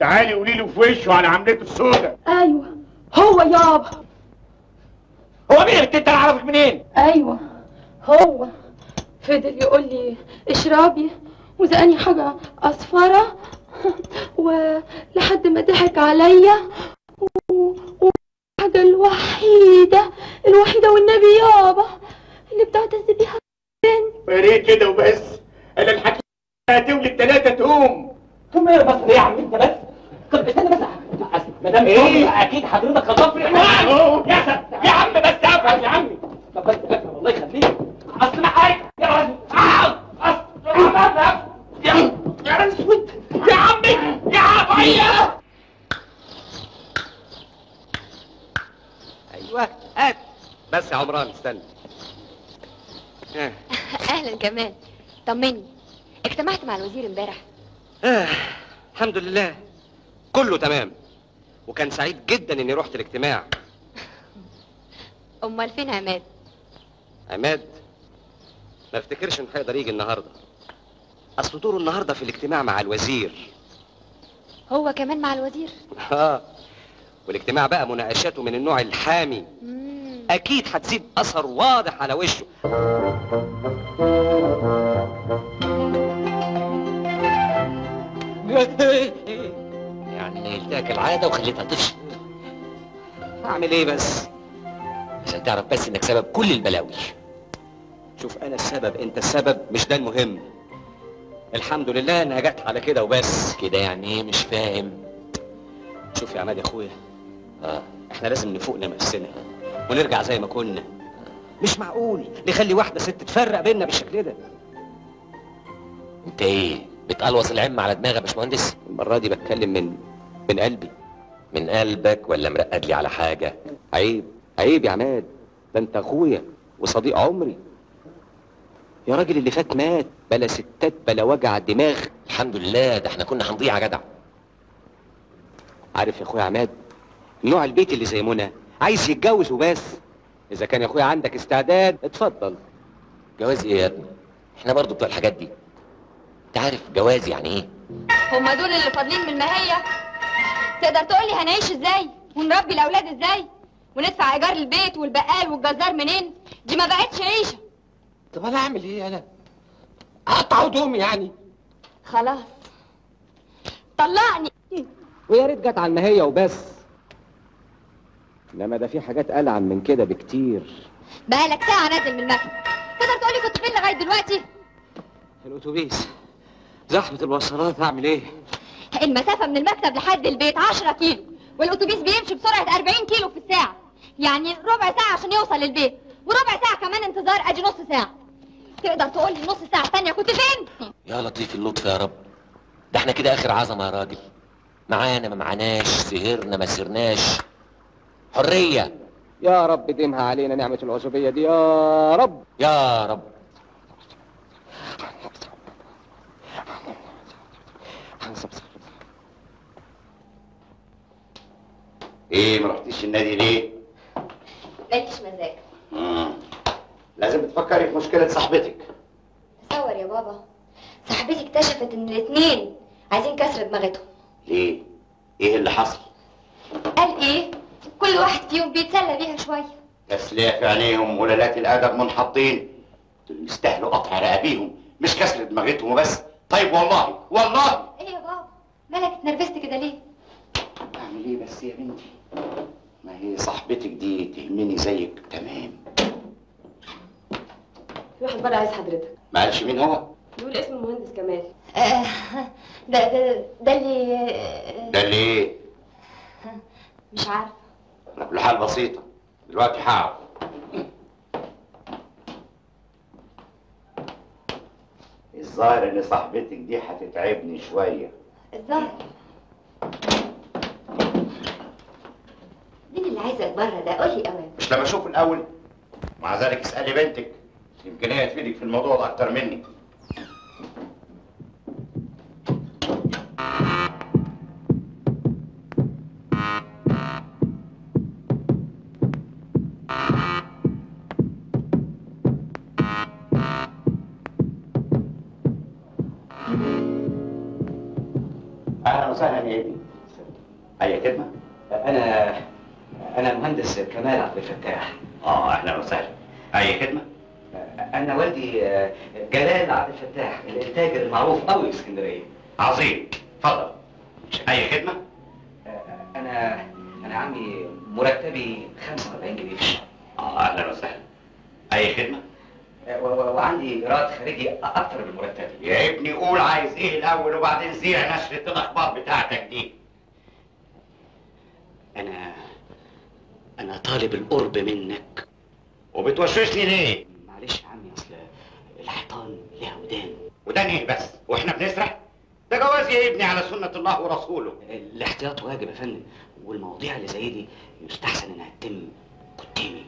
تعالي قولي له في وشه على عملته السوداء. أيوه. هو يابا هو مين؟ اللي انت عارفك منين؟ أيوه. هو. فضل يقول لي اشربي وزقني حاجة أصفرة ولحد ما ضحك عليا و- والحاجة الوحيدة الوحيدة والنبي يابا اللي بتعتز بيها. يا ريت كده وبس. أنا الحكي هتولد ثلاثة تقوم. ثم إيه بس يا عم انت بس. طب استنى بس. ما دام إيه؟ أكيد حضرتك خلصت أهو. يا سلام يا عم بس افهم يا عمي طب بس بس الله يخليك. أصل أنا حاجة يا راجل. اقعد أصل يا يا اسود يا عمي يا عمي. أيوه هات بس يا عمران استنى. آه. أهلا كمان. طمني. اجتمعت مع الوزير امبارح. آه. الحمد لله. كله تمام. وكان سعيد جدا إني رحت الاجتماع. أمال فين عماد؟ عماد ما افتكرش انه هيقدر يجي النهارده. أصل دوره النهارده في الاجتماع مع الوزير. هو كمان مع الوزير؟ آه. والاجتماع بقى مناقشاته من النوع الحامي. أكيد هتسيب أثر واضح على وشه. يعني نيلتك العادة وخليتها تفشل. أعمل إيه بس؟ عشان تعرف بس إنك سبب كل البلاوي. شوف أنا السبب أنت السبب مش ده المهم. الحمد لله إنها جت على كده وبس. كده يعني إيه؟ مش فاهم. شوف يا عماد يا أخويا. آه إحنا لازم نفوق نفسنا. ونرجع زي ما كنا. مش معقول. نخلي واحدة ست تفرق بيننا بالشكل ده. انت إيه؟ بتقلوص العم على دماغك يا باشمهندس؟ المرة دي بتكلم من من قلبي. من قلبك ولا مرقد لي على حاجة؟ عيب عيب يا عماد. ده انت اخويا وصديق عمري. يا راجل اللي فات مات بلا ستات بلا وجع دماغ. الحمد لله ده إحنا كنا هنضيع يا جدع. عارف يا اخويا عماد نوع البيت اللي زي منى. عايز يتجوز وبس. إذا كان يا أخويا عندك استعداد اتفضل. جواز إيه يا ابني؟ إحنا برضو بتوع الحاجات دي. أنت عارف جواز يعني إيه؟ هما دول اللي فاضلين من المهية. تقدر تقولي هنعيش إزاي؟ ونربي الأولاد إزاي؟ وندفع إيجار البيت والبقال والجزار منين؟ دي ما بقتش عيشة. طب أنا أعمل إيه أنا؟ أقطع هدومي يعني. خلاص. طلقني ويا ريت جت على المهية وبس. انما ده في حاجات ألعن من كده بكتير. بقالك ساعة نازل من المكتب. تقدر تقولي كنت فين لغاية دلوقتي؟ الأتوبيس. زحمة المواصلات أعمل إيه؟ المسافة من المكتب لحد البيت 10 كيلو والأتوبيس بيمشي بسرعة 40 كيلو في الساعة. يعني ربع ساعة عشان يوصل للبيت وربع ساعة كمان انتظار ادي نص ساعة. تقدر تقولي نص ساعة تانية كنت فين؟ يا لطيف اللطف يا رب. ده إحنا كده آخر عظمة يا راجل. معانا ما معناش سهرنا ما سرناش حرية. يا رب ديمها علينا نعمة العزوبية دي. يا رب. يا رب. إيه ما رحتيش النادي ليه؟ ماليش مزاج. لازم تفكري في مشكلة صاحبتك. تصور يا بابا. صاحبتي اكتشفت إن الاتنين عايزين كسر دماغتهم. ليه؟ إيه اللي حصل؟ قال إيه؟ كل واحد فيهم بيتسلى بيها شوية. تسلية في عينيهم ولالات الأدب منحطين. دول يستاهلوا قطع رقابيهم مش كسر دماغتهم وبس طيب والله والله. إيه يا بابا؟ مالك اتنرفزت كده ليه؟ أعمل إيه بس يا بنتي؟ ما هي صاحبتك دي تهمني زيك تمام. في واحد بره عايز حضرتك. ما قالش مين هو؟ يقول اسم المهندس كمال. آه ده ده ده اللي آه، ده اللي إيه؟ مش عارف أنا كل حال بسيطة. دلوقتي هعرف الظاهر إن صاحبتك دي هتتعبني شوية. الظاهر. مين اللي عايزك بره ده؟ قولي اوام مش لما أشوف الأول. مع ذلك اسألي بنتك. يمكن هي تفيدك في الموضوع ده أكتر مني. كمال عبد الفتاح آه أهلا وسهلا. أي خدمة؟ أنا والدي آه، جلال عبد الفتاح التاجر المعروف قوي في اسكندرية. عظيم. اتفضل أي خدمة؟ أنا أنا عمي مرتبي 45 جنيه. في الشهر آه أهلا وسهلا. أي خدمة؟ آه، وعندي إيراد خارجي أكتر من مرتبي. يا ابني قول عايز إيه الأول وبعدين زيع نشرة الاخبار بتاعتك دي. أنا أنا طالب القرب منك. وبتوشوشني ليه؟ معلش يا عمي أصل الحيطان ليها ودان. ودان إيه بس؟ وإحنا بنسرح؟ ده جواز يا ابني على سنة الله ورسوله. الاحتياط واجب يا فندم والمواضيع اللي زي دي يستحسن إنها تتم قدامي.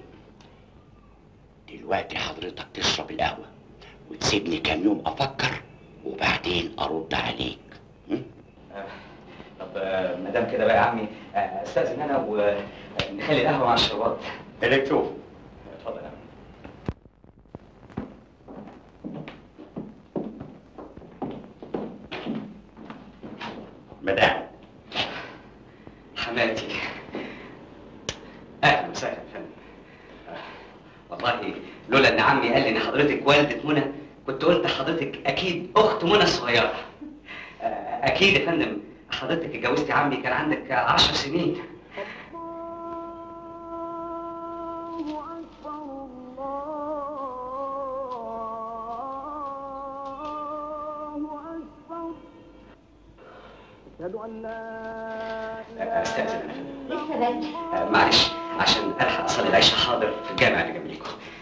دلوقتي حضرتك تشرب القهوة وتسيبني كام يوم أفكر وبعدين أرد عليك. طب ما دام كده بقى يا عمي آه، استأذن أنا ونخلي القهوة مع الشربات. اللي تشوف اتفضل يا عمي مدام. حماتي. أهلا وسهلا يا فندم. آه، والله لولا إن عمي قال لي إن حضرتك والدة منى كنت قلت حضرتك أكيد أخت منى الصغيرة. آه، أكيد يا فندم. حضرتك اتجوزتي عمي كان عندك عشر سنين أستأذن فندم. لسه بدري آه، معلش عشان ألحق أصلي العشاء حاضر في الجامع اللي جنبيكم آه،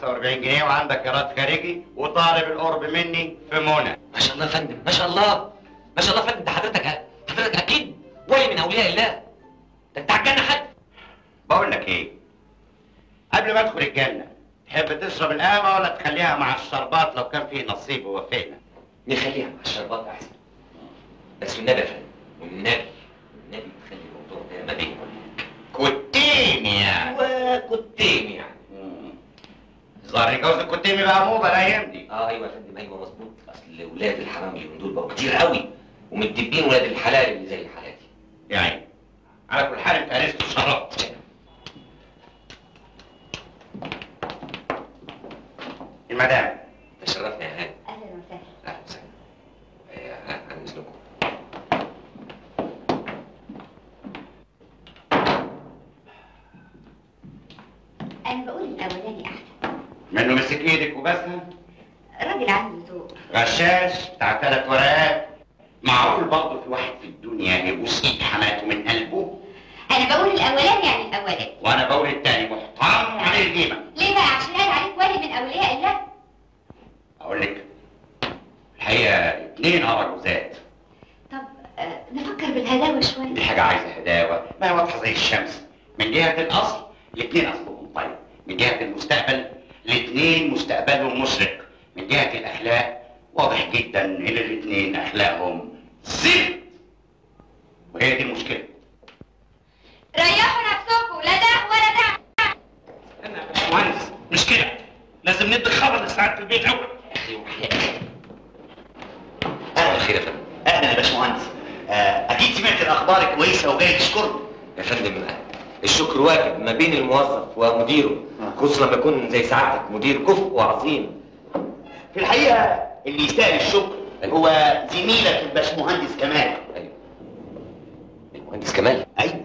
45 جنيه وعندك ايراد خارجي وطالب القرب مني في منى ما شاء الله يا فندم ما شاء الله. ما شاء الله يا فندم ده حضرتك حضرتك أكيد ولي من أولياء الله. ده أنت هتجنن حد؟ بقول لك إيه؟ قبل ما أدخل الجنة تحب تشرب القهوة ولا تخليها مع الشربات لو كان فيه نصيب ووفقنا نخليها مع الشربات أحسن. بس والنبي يا فندم والنبي والنبي تخلي الموضوع ده ما بيني كتيمي يعني. وكتيم يعني. ظهر جوز الكتيمي بقى موضة الأيام دي. آه أيوه يا فندم أيوه مظبوط. أصل ولاد الحرام اليومين دول بقوا كتير قوي ومدبين ولاد الحلال اللي زي حالاتي يعني على كل حال أنت انست وشربت. المدام. تشرفنا يا هاني أهلا وسهلا أهلا وسهلا آه، عن اذنكم أنا بقول الاولاني احسن منه مسك إيدك وبس راجل عنده ذوق غشاش بتاع ثلاث ورقات. معقول برضه في واحد في الدنيا يبوس ايد حماته من قلبه؟ أنا بقول الاولاني يعني الاولاني وأنا بقول التاني محترم وعليه القيمه ليه بقى؟ عشان قال عليك ولي من أولياء الله. أقول لك الحقيقة اتنين ارى جوزات طب آه، نفكر بالهداوة شوية. دي حاجة عايزة هداوة. ما هي واضحة زي الشمس. من جهة الأصل الاثنين أصلهم طيب. من جهة المستقبل الاثنين مستقبلهم مشرق من جهة الأخلاق. واضح جدا إن الاثنين أخلاقهم زفت وهي دي المشكلة. ريحوا نفسكم لا ده ولا ده مهندس مش كده لازم ندي خبر لسعادة البيت أول. أهلا خير يا فندم أهلا يا باشمهندس. آه، أكيد سمعت الأخبار الكويسة وجاي تشكرني يا فندم الشكر واجب ما بين الموظف ومديره خصوصا لما يكون زي سعادتك مدير كفء وعظيم. في الحقيقة اللي يستاهل الشكر هو زميلك الباشمهندس كمال. المهندس كمال؟ أيوه.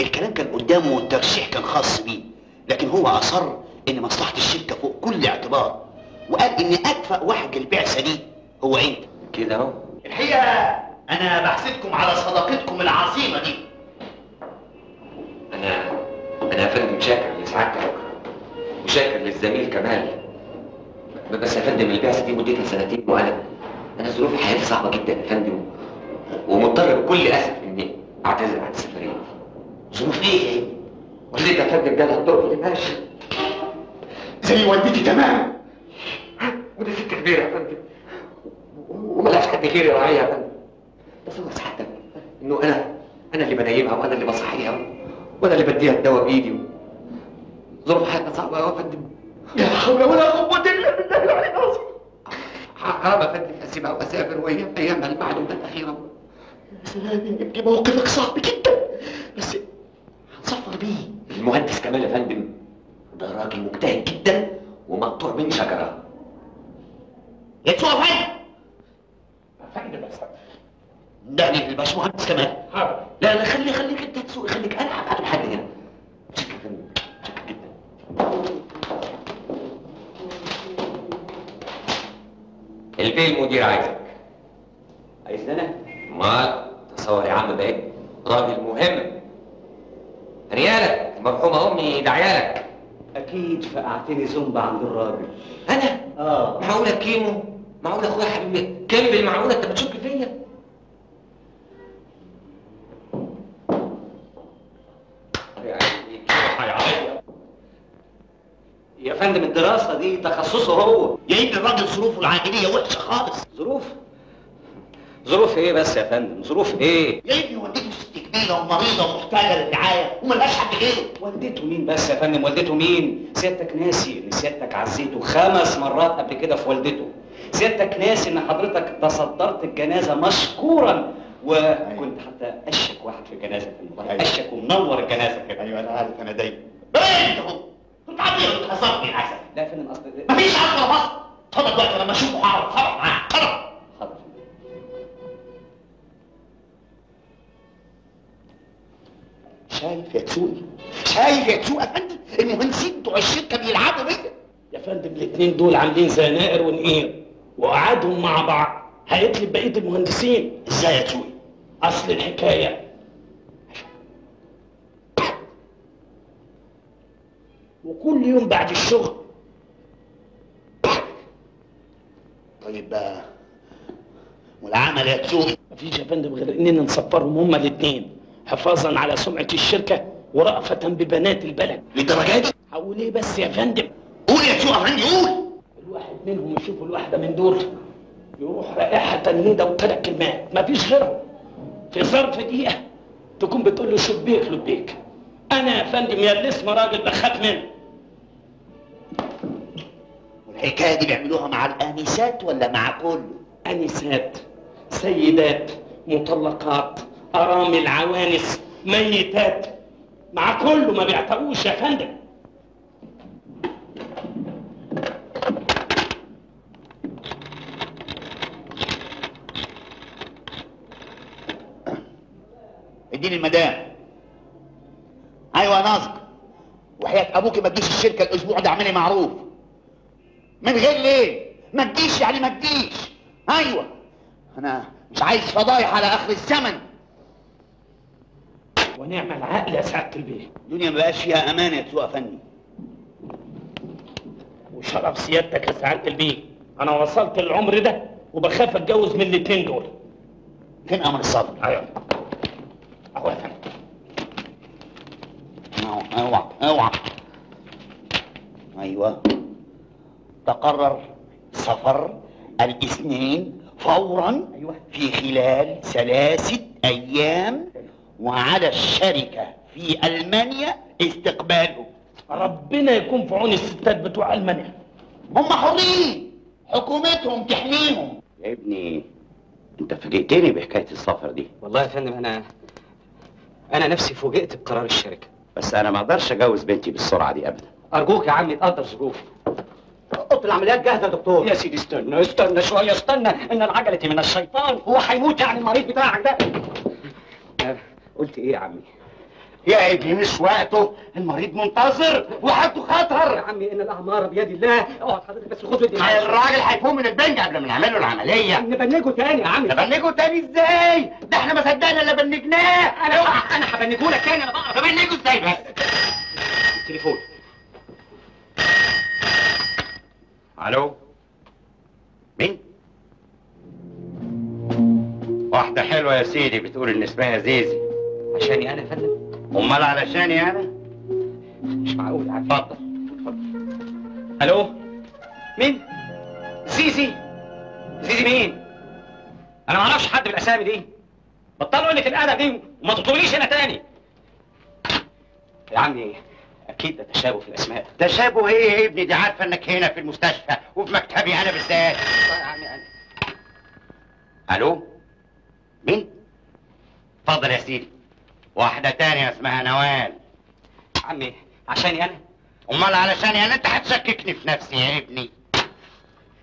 الكلام كان قدامه والترشيح كان خاص بيه لكن هو أصر إن مصلحة الشركة فوق كل اعتبار وقال إن اكفأ واحد للبعثه دي هو انت كده أهو. الحقيقة أنا بحسدكم على صداقتكم العظيمة دي. وشاكر للزميل كمال بس يا فندم البعثه دي مدتها سنتين وأنا أنا ظروف حياتي صعبة جدا يا فندم. ومضطر بكل أسف إني أعتذر عن السفريه ظروف إيه؟ والدتي يا فندم جالها الدور اللي ماشي. زي والدتي تمام. ودي ست كبيرة يا فندم. وملهاش حد غيري يراعيها يا فندم. تصور سعادتك إنه أنا أنا اللي بنيمها وأنا اللي بصحيها وأنا اللي بديها الدواء بإيدي ظروف حياتنا صعبة يا فندم. لا حول ولا قوة إلا بالله العلي العظيم. حرام يا فندم أسيبها وأسافر وهي أيامها المعلومة الأخيرة يبقى موقفك صعب جدا. بس هنسافر بيه المهندس كمال يا فندم ده راجل مجتهد جدا ومقطوع من تسوق يا فندم. فندم ده الباشمهندس كمان لا لا خلي خليك أنت تسوق خليك أنا هبعت لحد هنا شكرا جدا. البيه المدير عايزك. عايزني أنا؟ ما تصور يا عم بقى راجل مهم. ريالك. المرحومه أمي دعيالك أكيد فقعتني زومبا عند الراجل. أنا؟ آه. معقولة كيمو؟ معقولة أخويا حبيبي؟ كمبل معقوله أنت بتشك فيا؟ يا فندم الدراسة دي تخصصه هو. يا ابني الراجل ظروفه العائلية وحشة خالص. ظروف؟ ظروف إيه بس يا فندم؟ ظروف إيه؟ يا ابني والدته ست كبيرة ومريضة ومحتاجة للرعاية وملهاش حد غيره. والدته مين بس يا فندم؟ والدته مين؟ سيادتك ناسي ان سيادتك عزيته خمس مرات قبل كده في والدته. سيادتك ناسي ان حضرتك تصدرت الجنازة مشكورا وكنت حتى أشك واحد في يا فندم أيوة. أشك ومنور الجنازة كده. أيوه أنا عارف أنا دايما. انت كنت عبيط خسرت من عسل لا يا فندم اصل مفيش عسل مصر اتفضل دلوقتي لما أشوفه هعرف. اتصرف معاه حاضر شايف يا تسوقي؟ شايف يا تسوقي يا فندم؟ المهندسين بتوع الشركة بيلعبوا بيا. يا فندم الاثنين دول عاملين زنائر ونقير. وقعدهم مع بعض. هيطلب بقية المهندسين. إزاي يا تسوقي؟ أصل الحكاية وكل يوم بعد الشغل. طيب بقى والعمل يا تسوقي مفيش يا فندم غير إننا نصفرهم هما الاثنين حفاظا على سمعة الشركة ورأفة ببنات البلد. للدرجة دي؟ حول إيه بس يا فندم. قول يا تسوقي يا فندم قول. الواحد منهم يشوف الواحدة من دول يروح رائحة تنهيدة وثلاث كلمات مفيش غيرهم في ظرف دقيقة تكون بتقول له شبيك لبيك. أنا يا فندم يا اللي اسمه راجل بخاف منه والحكايه دي بيعملوها مع الأنسات ولا مع كله؟ أنسات سيدات مطلقات أرامل عوانس ميتات. مع كله ما بيعتقوش يا فندم. اديني المدام. أيوه يا ناصر. وحياة أبوك ما تجيش الشركة الأسبوع ده اعملي معروف. من غير ليه؟ ما تجيش يعني ما تجيش. أيوه. أنا مش عايز فضايح على آخر الزمن. ونعم العقل يا سعادة البيه. الدنيا ما بقاش فيها أمان يا تسوق فني. وشرف سيادتك يا سعادة البيه. أنا وصلت العمر ده وبخاف أتجوز من الاتنين دول. فين أمر الصبر؟ أيوه. أهو يا فندم. أوعى أوعى. أيوه. تقرر سفر الاثنين فورا أيوه. في خلال ثلاثة أيام. وعلى الشركة في ألمانيا استقباله. ربنا يكون في عون الستات بتوع ألمانيا. هم حرين. حكومتهم تحميهم. يا ابني انت فاجئتني بحكاية السفر دي. والله يا فندم أنا أنا نفسي فوجئت بقرار الشركة. بس أنا ما أقدرش أجوز بنتي بالسرعة دي ابدا. أرجوك يا عمي تقدر ظروفي أوضة العمليات جاهزة يا دكتور. يا سيدي استنى استنى شوية استنى. إن العجلة من الشيطان هو هيموت يعني المريض بتاعك ده. قلت إيه يا عمي؟ يا ابني مش وقته. المريض منتظر وحالته خطر يا عمي إن الأعمار بيد الله. اقعد حضرتك بس خد معايا. الراجل هيفوق من البنج قبل ما نعمل له العملية. نبنجه تاني يا عمي. نبنجه تاني إزاي؟ ده إحنا ما صدقنا إلا بنجناه. أنا أنا هبنجه لك تاني أنا بعرف نبنجه إزاي بس؟ التليفون. ألو؟ مين؟ واحدة حلوة يا سيدي بتقول إن اسمها زيزي. عشاني أنا يا فندم؟ أمال علشاني أنا؟ مش معقول عمي اتفضل. ألو؟ مين؟ زيزي؟ زيزي مين؟ أنا ما أعرفش حد بالأسامي دي. بطلوا قله الادب دي وما تطوليش هنا تاني. يا عمي أكيد ده تشابه في الأسماء. تشابه إيه يا ابني؟ دي عارفة إنك هنا في المستشفى وفي مكتبي أنا بالذات. ألو؟ مين؟ اتفضل يا سيدي. واحدة تانية اسمها نوال. عمي عشاني أنا؟ أمال علشاني أنا أنت هتشككني في نفسي يا ابني.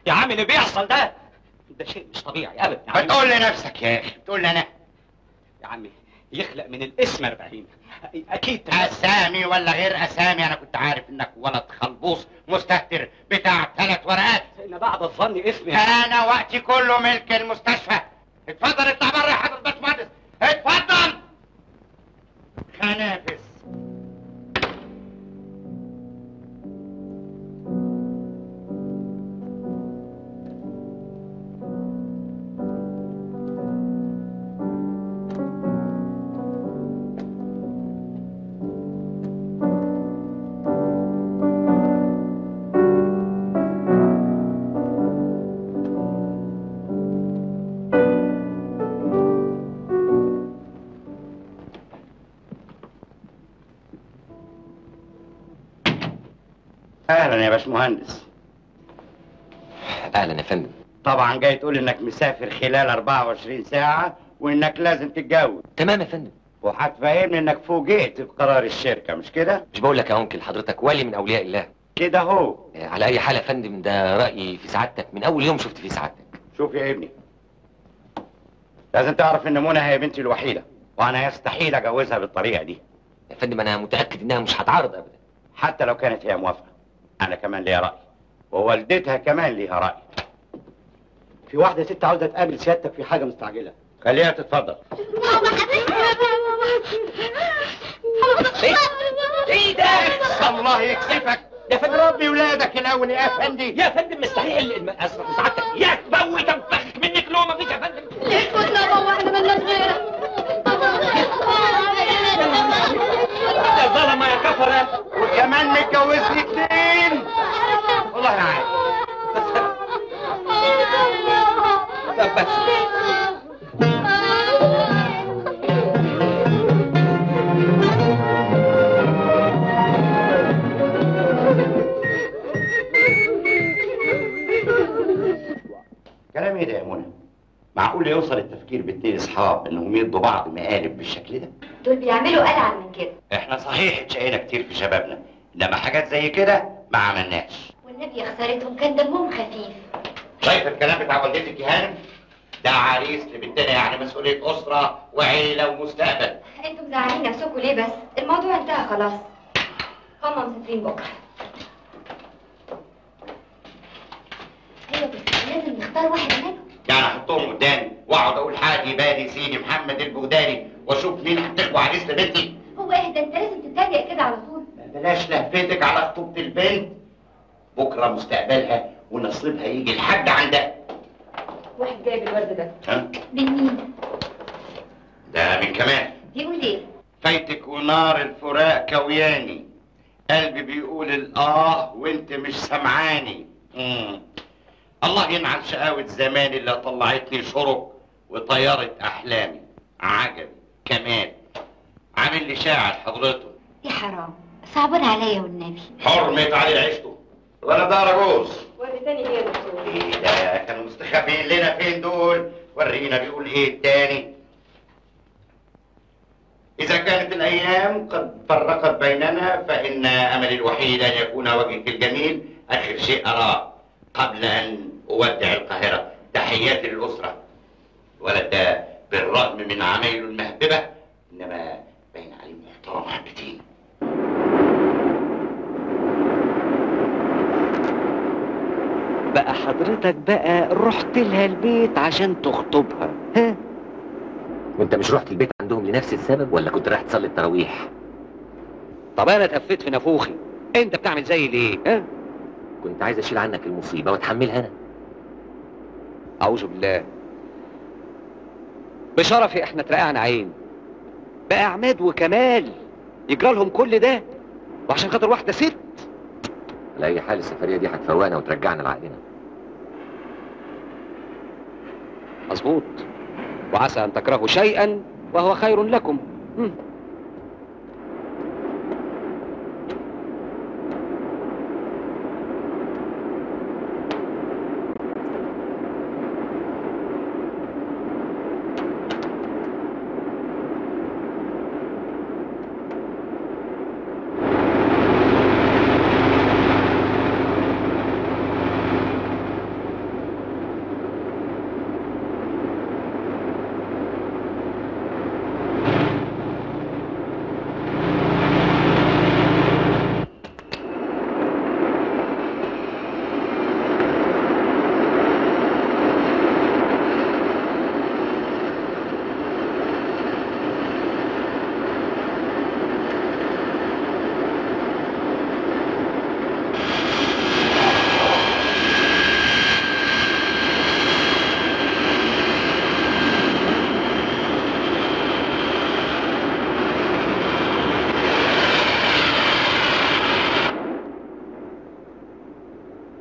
يا عمي اللي بيحصل ده؟ ده شيء مش طبيعي ابدا. بتقول لنفسك يا أخي بتقول لي أنا يا عمي يخلق من الاسم 40 أكيد أسامي ولا غير أسامي؟ أنا كنت عارف إنك ولد خلبوص مستهتر بتاع ثلاث ورقات. إن بعد الظن اسمي أنا وقتي كله ملك المستشفى. اتفضل اطلع بره يا حضرة الباشمهندس اتفضل! خنافس. باشمهندس أهلا يا فندم. طبعا جاي تقول إنك مسافر خلال 24 ساعة وإنك لازم تتجوز. تمام يا فندم. وهتفهمني إنك فوجئت بقرار الشركة مش كده؟ مش بقول لك يا أنكل حضرتك ولي من أولياء الله. كده هو آه، على أي حال يا فندم ده رأيي في سعادتك. من أول يوم شفت فيه سعادتك. شوف يا ابني. لازم تعرف إن منى هي بنتي الوحيدة وأنا يستحيل أجوزها بالطريقة دي. يا فندم أنا متأكد إنها مش هتعارض ابدا. حتى لو كانت هي موافقة. أنا كمان ليا رأي ووالدتها كمان ليها رأي. في واحدة ست عاوزة تقابل سيادتك في حاجة مستعجلة. خليها تتفضل. إيه ده؟ الله يكسفك يا فندم ربي ولادك الأول يا افندي يا فندم مستحيل. سعادتك يا تبوي تنفخك منك لو ما فيش يا فندم. اسكت لا بابا إحنا مالناش غيرك. ظلمه يا كفره وكمان متجوزني اتنين والله أنا عارف بس كلام إيه ده يا منى؟ معقول يوصل التفكير باتنين اصحاب انهم يدوا بعض مقالب بالشكل ده؟ دول بيعملوا ألعن من كده. إحنا صحيح اتشقينا كتير في شبابنا انما حاجات زي كده ما عملناش. والنبي يا خسارتهم كان دمهم خفيف. شايف الكلام بتاع والدتك يا هانم؟ ده عريس لبنتنا يعني مسؤولية أسرة وعيلة ومستقبل. أنتوا مزعلين نفسكم ليه بس؟ الموضوع انتهى خلاص. هما مسافرين بكرة. أيوه بس لازم نختار واحد منهم يعني أحطهم قدامي وأقعد أقول حاجي بادي سيدي محمد البغدادي. واشوف مين هتخبوا عريس لبنتي. هو ده؟ أنت لازم تتفاجئ كده على طول. بلاش لهفتك على خطوبة البنت. بكرة مستقبلها ونصيبها يجي لحد عندها. واحد جايب الورد ده. ها؟ من مين؟ ده من كمان. بيقول إيه؟ فايتك ونار الفراق كوياني. قلبي بيقول الآه وأنت مش سمعاني. مم. الله ينعل شقاوة زماني اللي طلعتني شرب وطيرت أحلامي. عجبي. كمان. عامل لي شاعر حضرته. يا حرام صعبان عليا والنبي حرمة علي عيشته. ولا ده رجوز. ورد تاني إيه يا دكتور؟ إيه ده؟ كانوا مستخبيين لنا فين دول؟ ورينا بيقول إيه التاني. إذا كانت الأيام قد فرقت بيننا فإن أملي الوحيد أن يكون وجهك الجميل. آخر شيء أراه قبل أن أودع القاهرة تحياتي للأسرة. ولد ده بالرغم من عمايله المهببة إنما باين عليه محترم حبتين بقى حضرتك بقى رحت لها البيت عشان تخطبها ها؟ وأنت مش رحت البيت عندهم لنفس السبب؟ ولا كنت رايح تصلي التراويح؟ طب أنا اتقفيت في نافوخي. أنت بتعمل زي ليه؟ ها؟ كنت عايز أشيل عنك المصيبة وأتحملها أنا. أعوذ بالله. بشرفي إحنا اترقعنا عين. بقى عماد وكمال يجرى لهم كل ده وعشان خاطر واحدة ست. على أي حال السفرية دي هتفوقنا وترجعنا لعقلنا. مظبوط. وعسى أن تكرهوا شيئا وهو خير لكم. مم.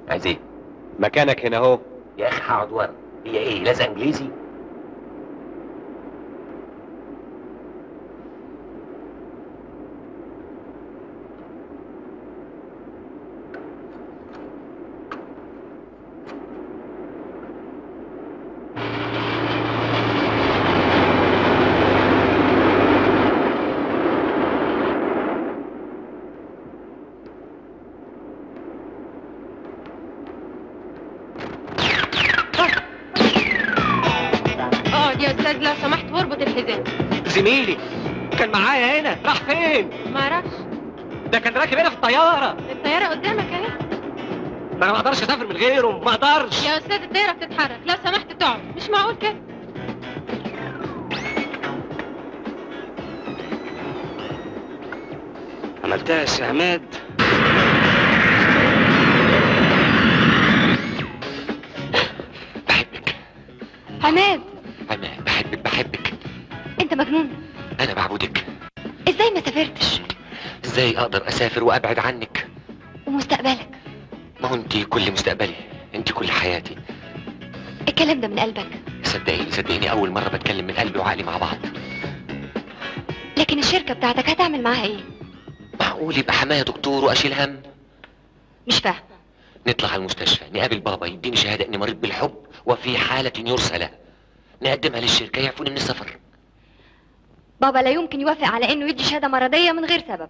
عايز إيه؟ مكانك هنا اهو يا أخي هقعد ورا هي إيه لازق إنجليزي؟ اسافر وأبعد عنك. ومستقبلك. ما هو انت كل مستقبلي. انت كل حياتي. الكلام ده من قلبك. صدقيني صدقيني أول مرة بتكلم من قلبي وعقلي مع بعض. لكن الشركة بتاعتك هتعمل معاها إيه؟ معقول يبقى حماية دكتور وأشيل هم؟ مش فاهم. نطلع على المستشفى نقابل بابا يديني شهادة إني مريض بالحب وفي حالة يرثى له نقدمها للشركة يعفوني من السفر. بابا لا يمكن يوافق على إنه يدي شهادة مرضية من غير سبب.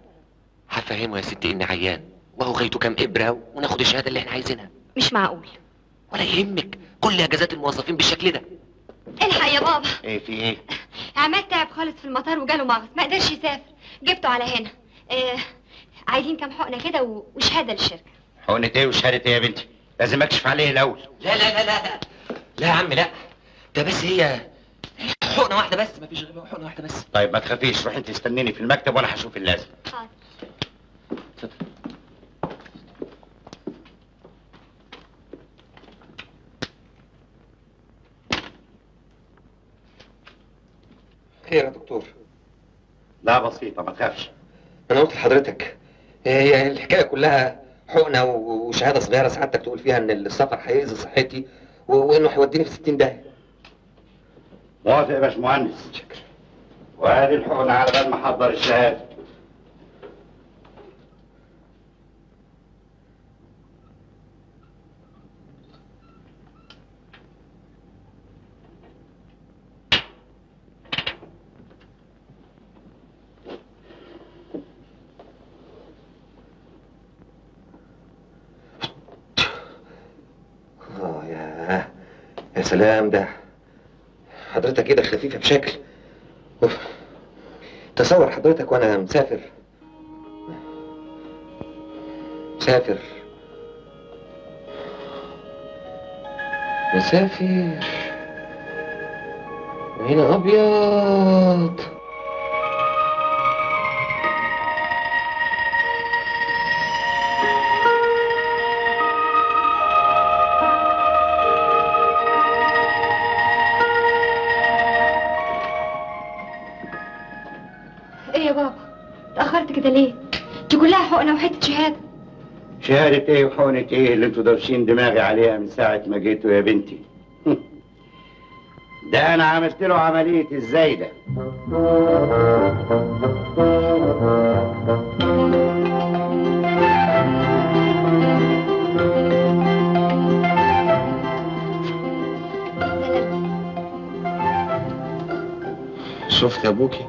هفهمه يا ستي إني عيان. وهو غايته كام إبرة وناخد الشهادة اللي إحنا عايزينها. مش معقول. ولا يهمك. كل اجازات الموظفين بالشكل ده. الحق يا بابا. إيه في إيه؟ عماد تعب خالص في المطار وجاله مغص. ما قدرش يسافر. جبته على هنا. آه عايزين كام حقنة كده وشهادة للشركة. حقنة إيه وشهادة إيه يا بنتي؟ لازم اكشف عليه الأول. لا لا لا لا لا. يا عم لا. ده بس هي حقنة واحدة بس. مفيش غير حقنة واحدة بس. طيب ما تخافيش. روح أنت استنيني في المكتب وأنا هشوف اللازم. خير يا دكتور. لا بسيطة ما تخافش. أنا قلت لحضرتك هي الحكاية كلها حقنة و- وشهادة صغيرة سعادتك تقول فيها إن السفر هيأذي صحتي و- وإنه هيوديني في 60 داهية. موافق يا باشمهندس. وادي الحقنة على بال ما أحضر الشهادة آه يا يا سلام ده حضرتك كده خفيفة بشكل. أوف. تصور حضرتك وأنا مسافر. مسافر. مسافر. هنا أبيض. شهادة إيه وحقنة إيه اللي أنتوا دارسين دماغي عليها من ساعة ما جيتوا يا بنتي. ده أنا عملت له عملية الزايدة شفت ابوكي؟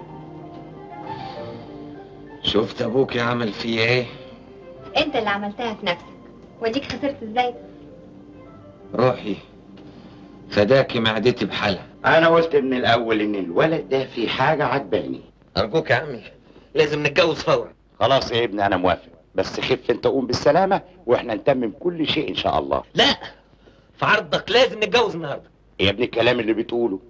شفت ابوكي عمل فيا إيه؟ اللي عملتها في نفسك وديك خسرت إزاي؟ روحي فداكي معدتي بحالها. أنا قلت من الأول إن الولد ده في حاجة عجباني. أرجوك يا عمي لازم نتجوز فورا. خلاص يا ابني أنا موافق. بس خف أنت قوم بالسلامة وإحنا نتمم كل شيء إن شاء الله. لا في عرضك لازم نتجوز النهارده. يا ابني الكلام اللي بتقوله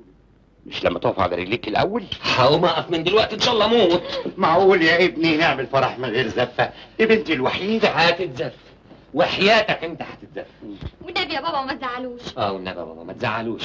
مش لما تقف على رجليك الأول؟ هقوم أقف من دلوقتي إن شاء الله أموت معقول يا ابني نعمل فرح من غير زفة؟ دي بنتي الوحيدة. هتتزف. وحياتك أنت هتتزف. والنبي يا بابا ما تزعلوش. آه والنبي يا بابا ما تزعلوش.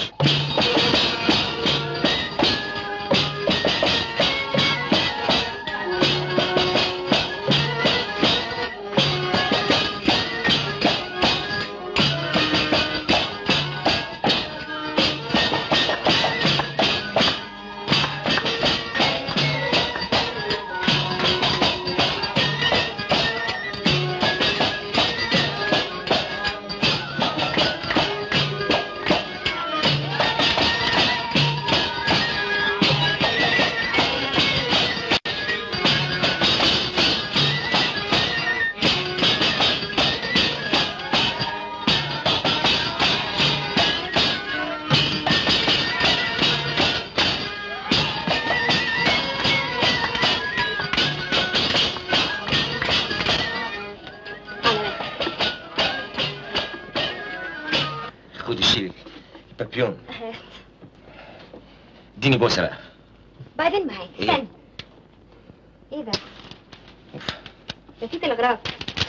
بوسه بقى بعدين معاك إيه؟ استنى إيه ده؟ ده في تلغراف.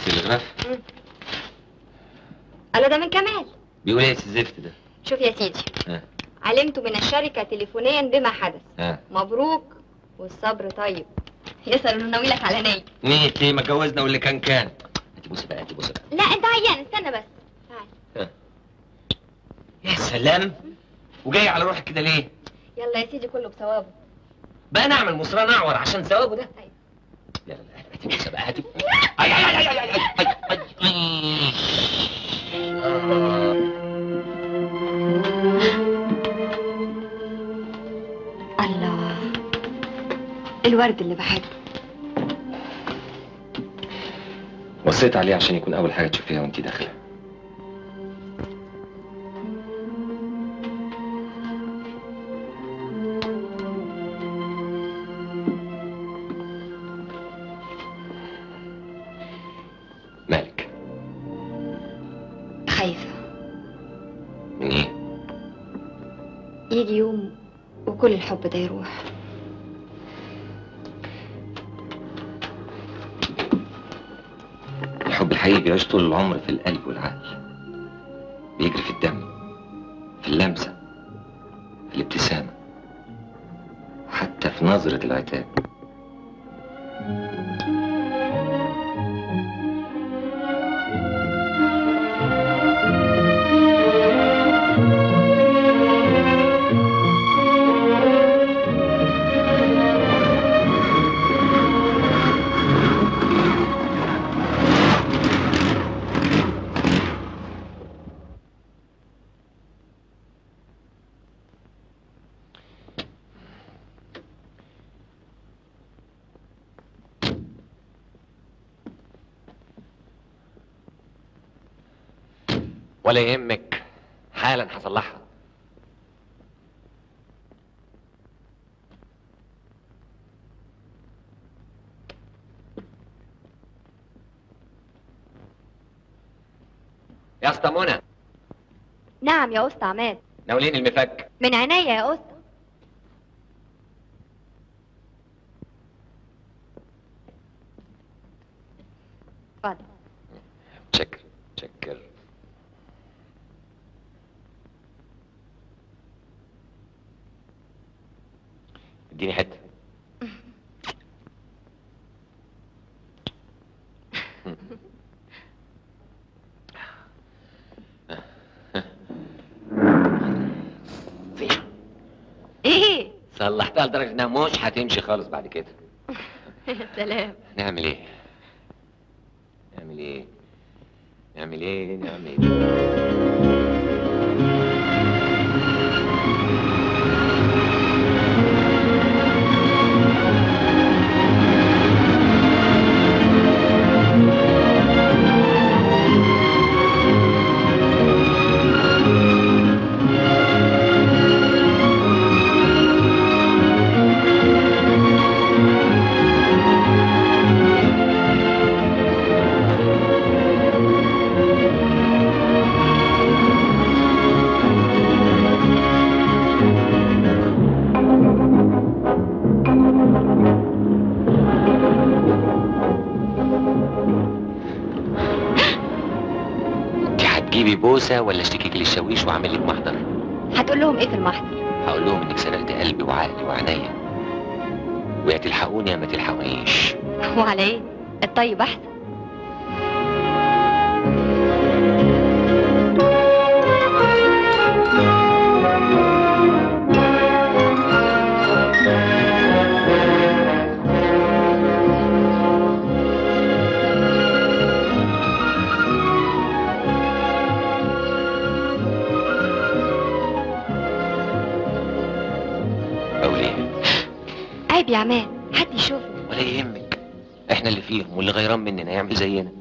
تلغراف؟ مم. الله ده من كمال. بيقول إيه الزفت ده؟ شوف يا سيدي. ها علمت من الشركة تليفونيا بما حدث. ها مبروك والصبر طيب. يسأل ناوي لك على نية نيت إيه؟ ما اتجوزنا واللي كان كان. هاتي بوسه بقى هاتي بوسه بقى لا أنت عيان. استنى بس. يا سلام. وجاي على روحك كده ليه؟ يلا يا سيدي كله بثوابه. بقى نعمل مصران أعور عشان ثوابه ده. لا لا لا هاتي بوسه بقى هاتي. أي أي أي أي أي أي أي أي الله. الورد اللي بحبه. وصيت عليه عشان يكون أول حاجة تشوفيها وانت داخلة. وكل الحب ده يروح. الحب الحقيقي بيعيش طول العمر في القلب والعقل. بيجري في الدم في اللمسة في الابتسامة حتى في نظرة العتاب. عماد ناولين المفك. من عينيا يا أس لدرجة إنها مش هتمشي خالص بعد كده. يا سلام. نعمل إيه؟ احسن أقول إيه عيب يا عماد حد يشوفنا ولا يهمك. إحنا اللي فيهم واللي غيران مننا يعمل زينا؟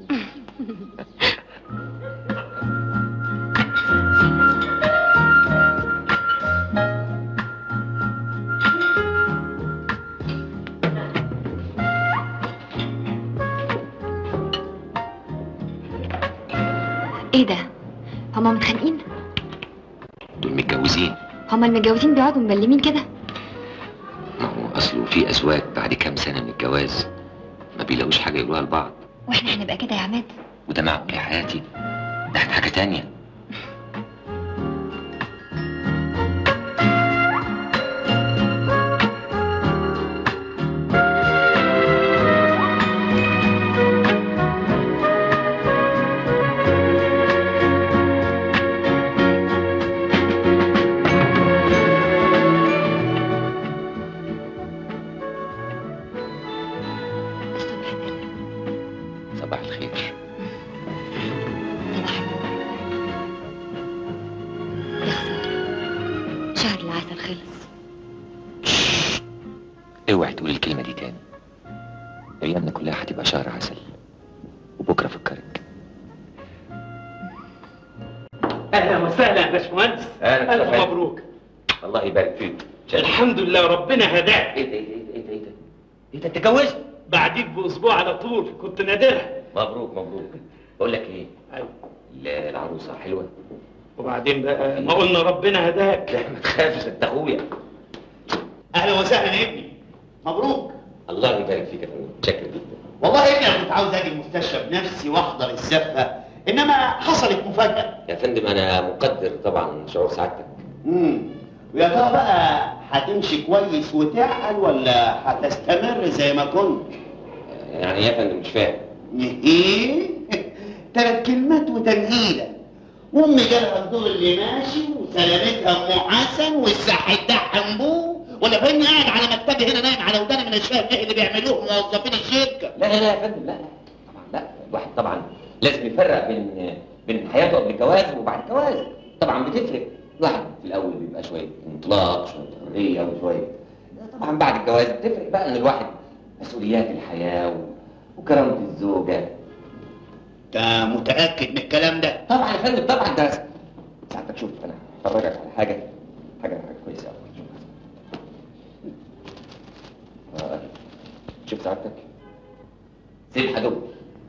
إيه ده؟ هما متخانقين؟ دول متجوزين. هما المتجوزين بيقعدوا مبلمين كده؟ حاجة يقولوها لبعض وإحنا هنبقى كده يا عماد. وده معقول يا حياتي. ده حاجة تانية. العروسه حلوة. وبعدين بقى ما قلنا ربنا هداك. لا ما تخافش انت أخويا. أهلا وسهلا يا ابني. مبروك. الله يبارك فيك يا فندم متشكر جدا. والله يا ابني أنا كنت عاوز أجي المستشفى بنفسي وأحضر الزفه إنما حصلت مفاجأة. يا فندم أنا مقدر طبعا شعور سعادتك. امم ويا ترى بقى هتمشي كويس وتعقل ولا هتستمر زي ما كنت؟ يعني يا فندم مش فاهم. إيه؟ ثلاث كلمات وتنهيده وامي جالها الدور اللي ماشي وسلامتها ام حسن والساحل ده حنبوه ولا فاهمني قاعد على مكتبي هنا نايم على وداني من الشهر إيه اللي بيعملوه؟ موظفين الشركة. لا لا لا يا فندم لا طبعا لا. الواحد طبعا لازم يفرق بين بين حياته قبل الجواز وبعد الجواز. طبعا بتفرق. الواحد في الأول بيبقى شوية انطلاق شوية حريه وشوية. طبعا بعد الجواز بتفرق بقى إن الواحد مسؤوليات الحياة. وكرامة الزوجة. انت متأكد من الكلام ده؟ طبعا يا فندم طبعا. ده ساعتك شوف أنا هفرجك على حاجة. حاجة حاجة كويسة قوي آه، شوف سعادتك سيب حدود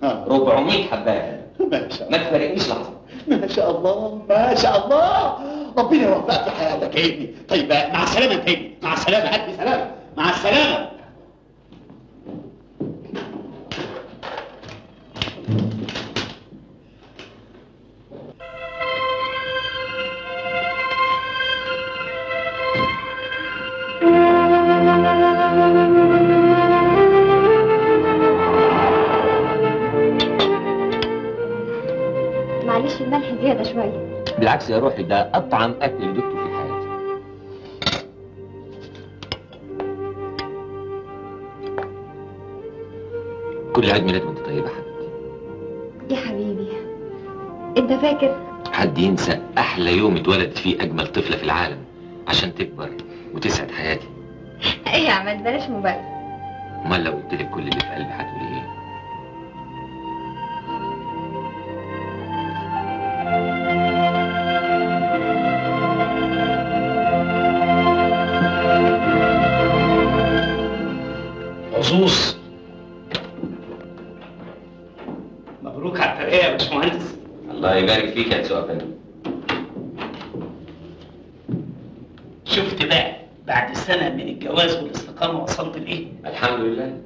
400 حبايه ما شاء ما تفارقنيش لحظة. ما شاء الله ما شاء الله. ربنا يوفقك في حياتك يا ابني. طيب مع السلامة يا ابني. مع السلامة ألف سلامة. مع السلامة. بالعكس يا روحي ده أطعم أكل دقته في حياتي. كل عيد ميلاد وأنت طيبة حبيبتي. يا حبيبي أنت فاكر؟ حد ينسى أحلى يوم اتولدت فيه أجمل طفلة في العالم عشان تكبر وتسعد حياتي؟ إيه يا عماد بلاش مبالغة. أمال لو قلت لك كل اللي في قلبي هتقولي إيه؟ عزوز مبروك على الترقية يا باشمهندس. الله يبارك فيك يا سؤال فندم شفت بقى بعد سنة من الجواز والاستقامة وصلت لإيه؟ الحمد لله.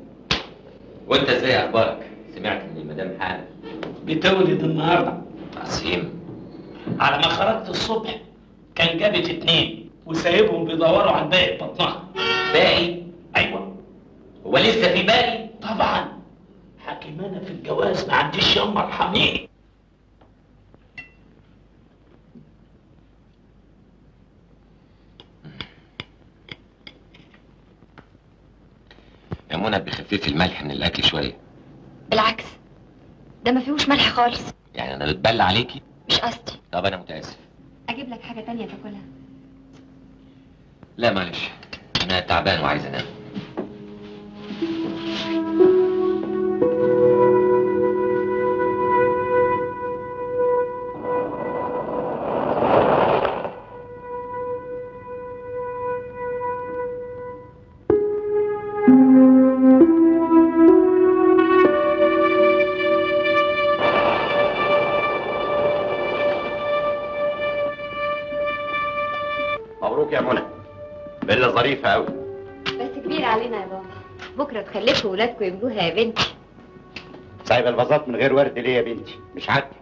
وأنت إزاي أخبارك؟ سمعت إن المدام حامل بتولد النهاردة. عظيم. على ما خرجت الصبح كان جابت اتنين وسايبهم بيدوروا على باقي بطنها. باقي؟ هو لسه في باقي طبعا. حكيم أنا في الجواز ما عنديش يما ارحميني يا منى بخففي الملح من الأكل شوية. بالعكس. ده ما فيهوش ملح خالص. يعني أنا بتبلى عليكي؟ مش قصدي. طب أنا متأسف. أجيب لك حاجة تانية تاكلها. لا معلش. أنا تعبان وعايز أنام. ولادكم يبنوها يا بنتي. سايبه الفازات من غير ورد ليه يا بنتي. مش عادتك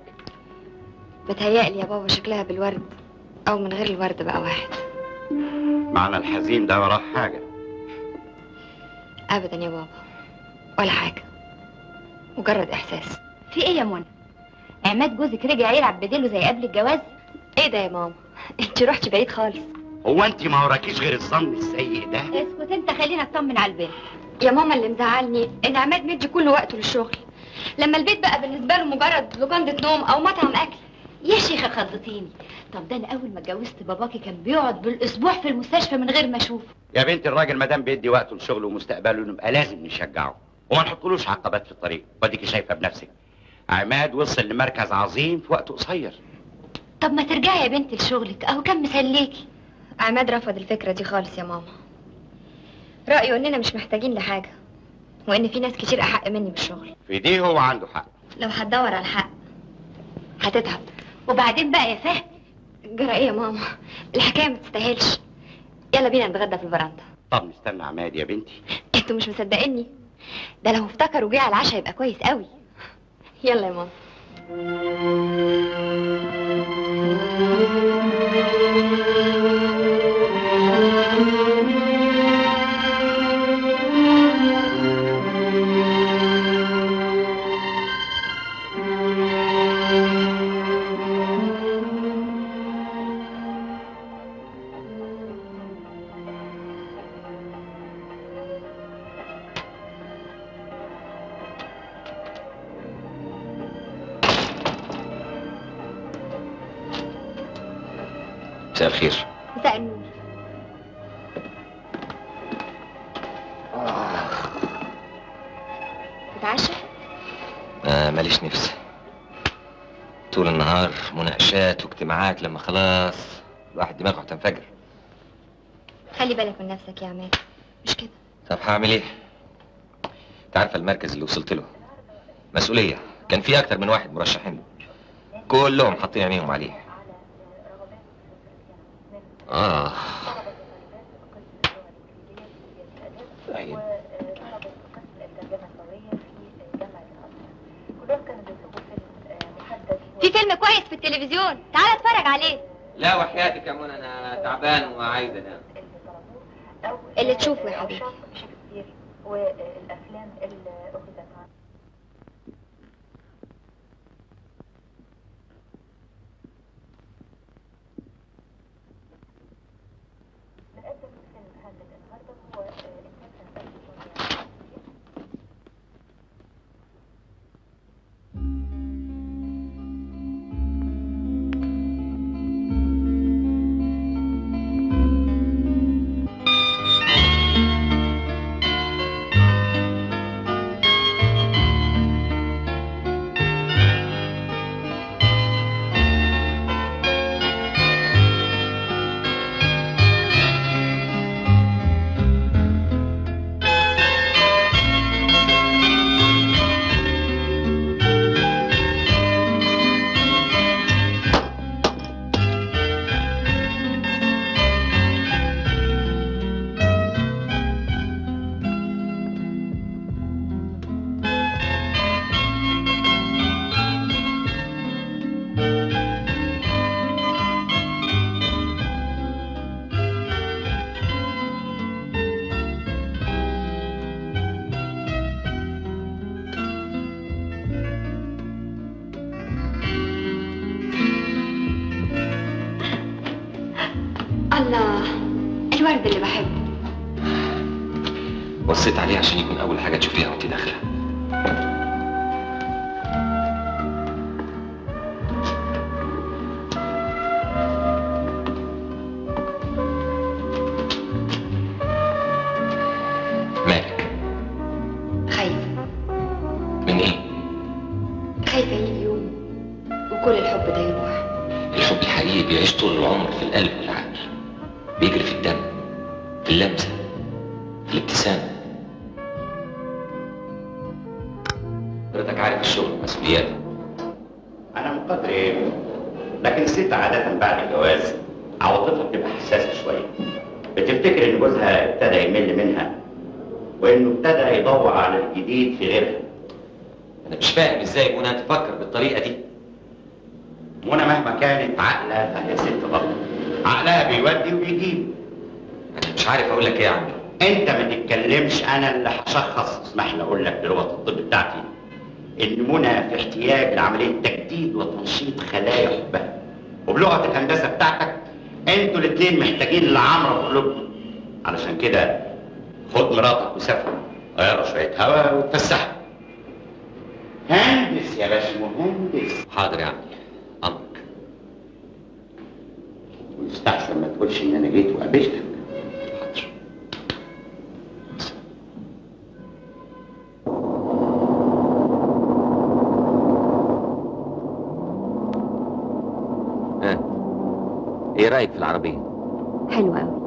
متهيألي يا بابا شكلها بالورد أو من غير الورد بقى واحد. معنى الحزين ده وراه حاجة. ابدا يا بابا. ولا حاجة. مجرد إحساس. في إيه يا منى؟ عماد جوزك رجع يلعب بديله زي قبل الجواز؟ إيه ده يا ماما؟ انت رحتي بعيد خالص. هو انت ما وراكيش غير الظن السيء ده؟ اسكت أنت خلينا نطمن على البنت. يا ماما اللي مزعلني ان عماد مدي كل وقته للشغل. لما البيت بقى بالنسبة له مجرد لوكانده نوم أو مطعم أكل. يا شيخة خضتيني. طب ده أنا أول ما اتجوزت باباكي كان بيقعد بالأسبوع في المستشفى من غير ما أشوفه. يا بنت الراجل ما دام بيدي وقته لشغله ومستقبله نبقى لازم نشجعه. وما نحطلوش عقبات في الطريق. واديكي شايفة بنفسك. عماد وصل لمركز عظيم في وقت قصير. طب ما ترجعي يا بنت لشغلك. أهو كان مسليكي. عماد رفض الفكرة دي خالص يا ماما. رأيه إننا مش محتاجين لحاجة وإن في ناس كتير أحق مني بالشغل. في دي هو عنده حق. لو هتدور على الحق هتتعب. وبعدين بقى يا فهد جرى إيه يا ماما؟ الحكاية ما تستاهلش. يلا بينا نتغدى في الفرندا طب نستنى عماد يا بنتي. أنتوا مش مصدقيني؟ ده لو افتكر وجه على العشاء يبقى كويس قوي. يلا يا ماما. مساء الخير مساء النور تتعشى آه ماليش نفس. طول النهار مناقشات واجتماعات لما خلاص الواحد دماغه هتنفجر خلي بالك من نفسك يا عماد. مش كده؟ طب هعمل إيه؟ انت عارفه المركز اللي وصلت له. مسؤولية. كان في أكتر من واحد مرشحين له كلهم حاطين عينيهم عليه آه طيب في فيلم كويس في التلفزيون تعال اتفرج عليه لا وحياتك يا منى أنا تعبان وعايز انام اللي تشوفه يا حبيبي. لك إيه يا عمي. انت ما تتكلمش أنا اللي هشخص. اسمح لي أقول لك بلغه الطب بتاعتي إن منى في احتياج لعملية تجديد وتنشيط خلايا حبها. وبلغة الهندسة بتاعتك أنتوا الاثنين محتاجين لعمره في قلوبكم علشان كده خد مراتك وسافر. غيروا شوية هوا وتفسحوا هندس يا باشا مهندس. حاضر يا عمي. أمرك. ويستحسن ما تقولش إن أنا جيت وقابلتك ها إيه رأيك في العربية؟ حلو قوي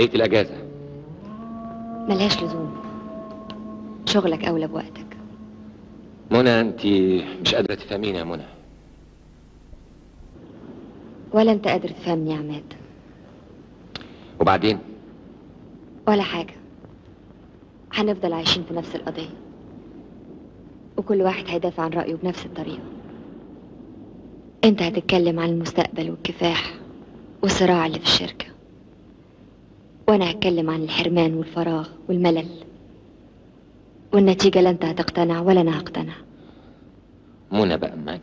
وبقيه الأجازة. ملهاش لزوم. شغلك أولى بوقتك. منى أنت مش قادرة تفهميني يا منى. ولا أنت قادر تفهمني يا عماد. وبعدين؟ ولا حاجة. هنفضل عايشين في نفس القضية. وكل واحد هيدافع عن رأيه بنفس الطريقة. أنت هتتكلم عن المستقبل والكفاح والصراع اللي في الشركة. وأنا هتكلم عن الحرمان والفراغ والملل. والنتيجة لا انت هتقتنع ولا أنا هقتنع منى بقى ما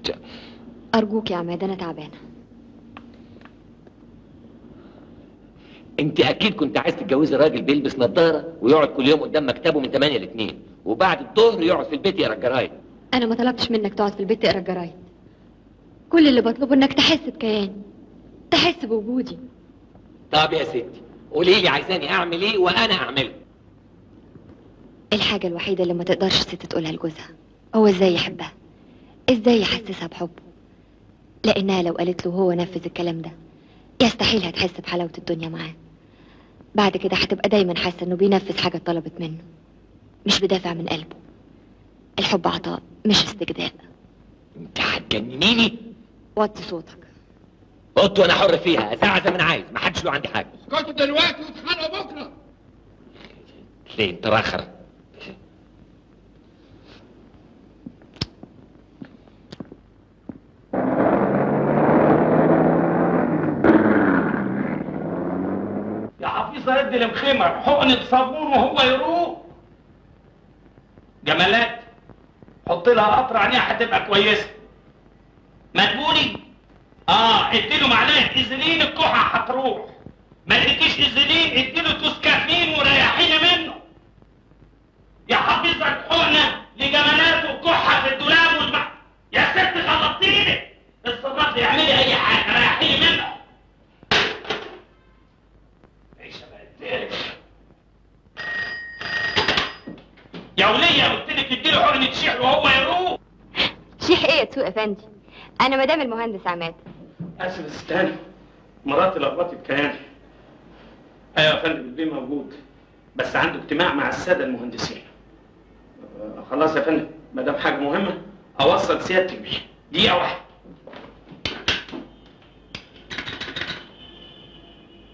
أرجوك يا عماد أنا تعبانة. انت أكيد كنت عايز تتجوزي راجل بيلبس نظارة ويقعد كل يوم قدام مكتبه من 8 ل 2 وبعد الظهر يقعد في البيت يقرأ الجرايد. أنا ما طلبتش منك تقعد في البيت تقرأ الجرايد. كل اللي بطلبه إنك تحس بكياني تحس بوجودي. طب يا ستي قولي لي عايزاني أعمل إيه وأنا أعمله. الحاجة الوحيدة اللي ما تقدرش الست تقولها لجوزها هو إزاي يحبها؟ إزاي يحسسها بحبه؟ لأنها لو قالت له هو نفذ الكلام ده يستحيل هتحس بحلاوة الدنيا معاه. بعد كده هتبقى دايما حاسة إنه بينفذ حاجة طلبت منه مش بدافع من قلبه. الحب عطاء مش استجداء. أنت هتجننيني؟ وطي صوتك. قلت وأنا حر فيها ازعق زي ما أنا عايز ما حدش له عندي حاجة. اسكتوا دلوقتي واتخانقوا بكرة. ليه انت راخر؟ يا حفيظة يد المخمر حقنة صابون وهو يروق جمالات حط لها قطر عينيها هتبقى كويسة. مدبولي. آه اديله معناه ازلين الكحة هتروح. ما لقيتيش ازلين اديله توسكافين وريحيني منه. يا حفيظك حقنه لجمالات الكحة في الدولاب والمع... يا ست خلطتيني الصراف يعملي أي حاجة ريحيني منه. يا ولية قلت لك اديله حقنة شيح وهو يروح. شيح إيه يا سوق افندي أنا مدام المهندس عماد. اسف استنى مراتي لخبطت كياني أيوه يا فندم البيه موجود بس عنده اجتماع مع السادة المهندسين. خلاص يا فندم. ما دام حاجة مهمة أوصل سيادتك بيه. دقيقة واحدة.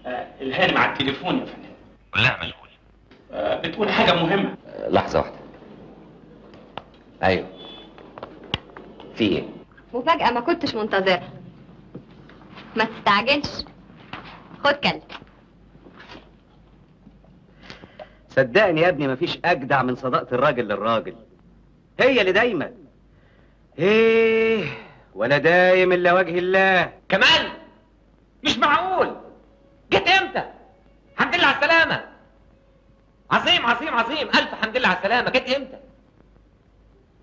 آه، الهانم على التليفون يا فندم. لا مشغول آه، بتقول حاجة مهمة. لحظة واحدة. أيوه. في إيه؟ مفاجأة ما كنتش منتظرها ما تستعجلش. خد كلب صدقني يا ابني مفيش أجدع من صداقة الراجل للراجل. هي اللي دايما. إيه ولا دايم إلا وجه الله. كمان مش معقول! جيت إمتى؟ الحمد لله على السلامة. عظيم عظيم عظيم. ألف حمد لله على السلامة. جيت إمتى؟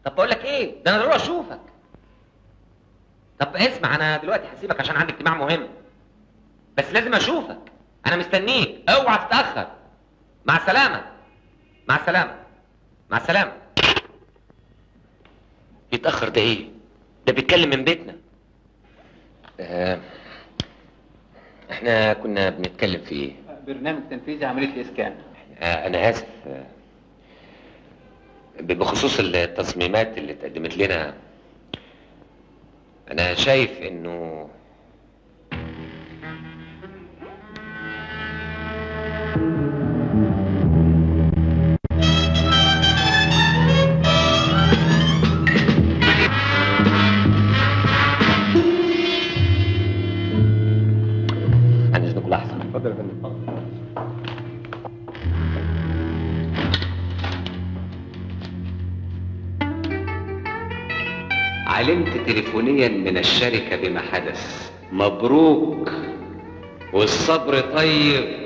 طب بقول لك إيه؟ ده أنا ضروري أشوفك. طب اسمع أنا دلوقتي هسيبك عشان عندي اجتماع مهم. بس لازم أشوفك. أنا مستنيك. أوعى تتأخر. مع السلامة. مع السلامة. مع السلامة. يتأخر ده إيه؟ ده بيتكلم من بيتنا. آه. إحنا كنا بنتكلم في إيه؟ برنامج تنفيذي عملية الإسكان. آه أنا آسف. آه. بخصوص التصميمات اللي اتقدمت لنا أنا شايف إنه عن اذنكم لحظه يا علمت تليفونيا من الشركة بما حدث. مبروك والصبر طيب.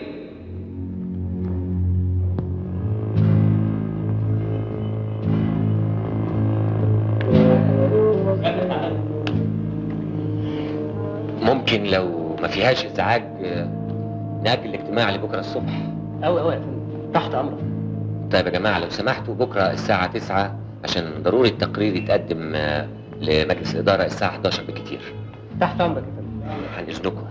ممكن لو ما فيهاش ازعاج نأجل الاجتماع لبكرة الصبح. أوي أوي يا فندم. تحت أمرك. طيب يا جماعة لو سمحتوا بكرة الساعة 9 عشان ضروري التقرير يتقدم لمجلس الإدارة الساعة 11 بالكتير تحت أمرك يا فندم. عن اذنكم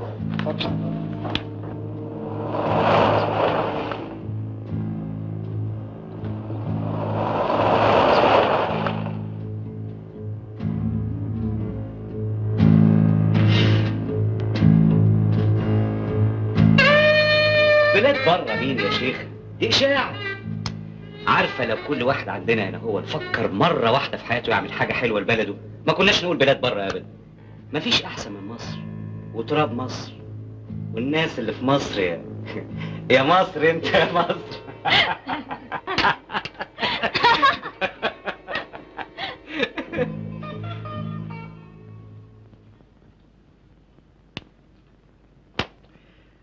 بلاد بره مين يا شيخ؟ دي إشاعة. عارفة لو كل واحد عندنا هنا هو فكر مرة واحدة في حياته يعمل حاجة حلوة لبلده ما كناش نقول بلاد بره ابدا. مفيش أحسن من مصر وتراب مصر والناس اللي في مصر يا يا مصر أنت يا مصر.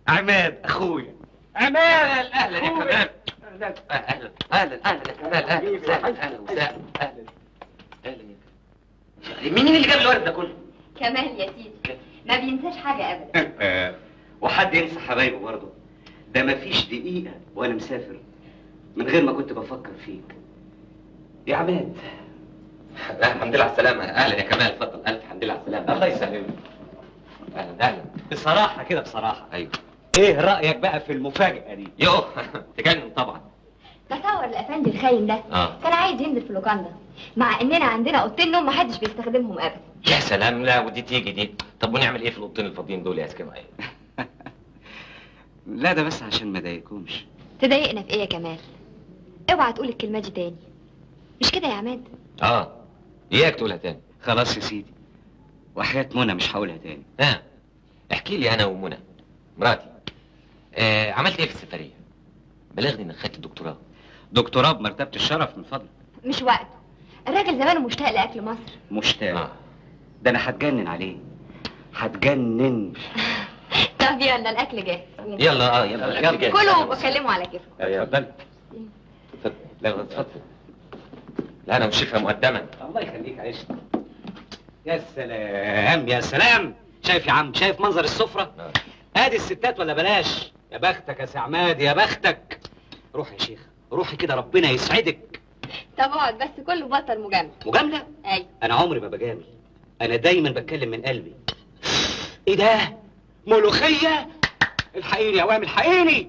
عماد أخويا. عماد أهلا يا كمال أهلا أهلا أهلا يا كمال أهلا وسهلا أهلا وسهلا أهلا أهلا يا كمال مين اللي جاب الورد ده كله؟ كمال يا سيدي. ما بينساش حاجة أبدا. وحد ينسى حبايبه برضه. ده مفيش دقيقة وأنا مسافر من غير ما كنت بفكر فيك. يا عماد. لا الحمد لله على السلامة. أهلا يا كمال اتفضل. ألف الحمد لله على السلامة. الله يسلمك. أهلا أهلا. بصراحة كده بصراحة. أيوه. إيه رأيك بقى في المفاجأة دي؟ يوه تجنن طبعا. تصور الأفندي الخاين ده آه. كان عايز ينزل في اللوكاندا مع إننا عندنا أوضتين نوم محدش بيستخدمهم أبدا. يا سلام لا ودي تيجي دي. طب ونعمل إيه في الأوضتين الفاضيين دول يا اسكندريه لا ده بس عشان ما اضايقكمش تضايقنا في إيه يا كمال؟ اوعى تقول الكلمة دي تاني. مش كده يا عماد؟ آه. إياك تقولها تاني. خلاص يا سيدي. وحياة منى مش هقولها تاني. ها احكي لي أنا ومنى. مراتي. آه عملت إيه في السفرية؟ بلغني انك خدت الدكتوراه. دكتوراه بمرتبة الشرف من فضلك. مش وقته. الراجل زمانه مشتاق لأكل مصر. مشتاق. آه. ده أنا هتجنن عليه. هتجنن. طب يلا الأكل جاهز. يلا آه يلا. الأكل جاهز. كلوا وبكلموا على كيفكم اتفضل. اتفضل. لا اتفضل. لا أنا مش مقدما الله يخليك عيش يا سلام يا سلام. شايف يا عم شايف منظر السفرة؟ آدي الستات ولا بلاش؟ يا بختك يا سي عماد يا بختك. روح يا شيخ روحي كده ربنا يسعدك. طب اقعد بس كله بطل مجاملة. مجاملة؟ أيوه أنا عمري ما بجامل. أنا دايما بتكلم من قلبي. إيه ده؟ ملوخية؟ الحقيني يا وام الحقيني.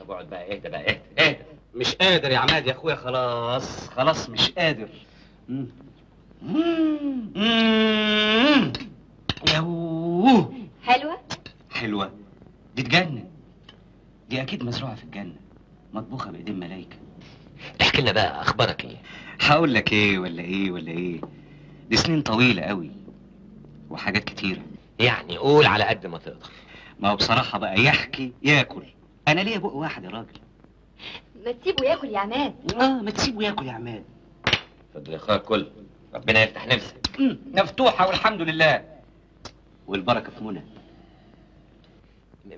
طب اقعد بقى اهدى بقى اهدى اهدى. مش قادر يا عماد يا أخويا خلاص خلاص مش قادر. مم. مم. مم. يوه حلوة؟ حلوة. دي تجنن دي أكيد مزروعة في الجنة. مطبوخة بإيدين ملايكة. احكي لنا بقى أخبارك إيه؟ هقول لك إيه ولا إيه ولا إيه. دي سنين طويلة قوي وحاجات كتيرة. يعني قول على قد ما تقدر. ما هو بصراحة بقى يحكي ياكل. أنا ليا بق واحد يا راجل. ما تسيبه ياكل يا عماد. آه ما تسيبه ياكل يا عماد. اتفضل يا أخويا كل. ربنا يفتح نفسك. مفتوحة والحمد لله. والبركة في منى.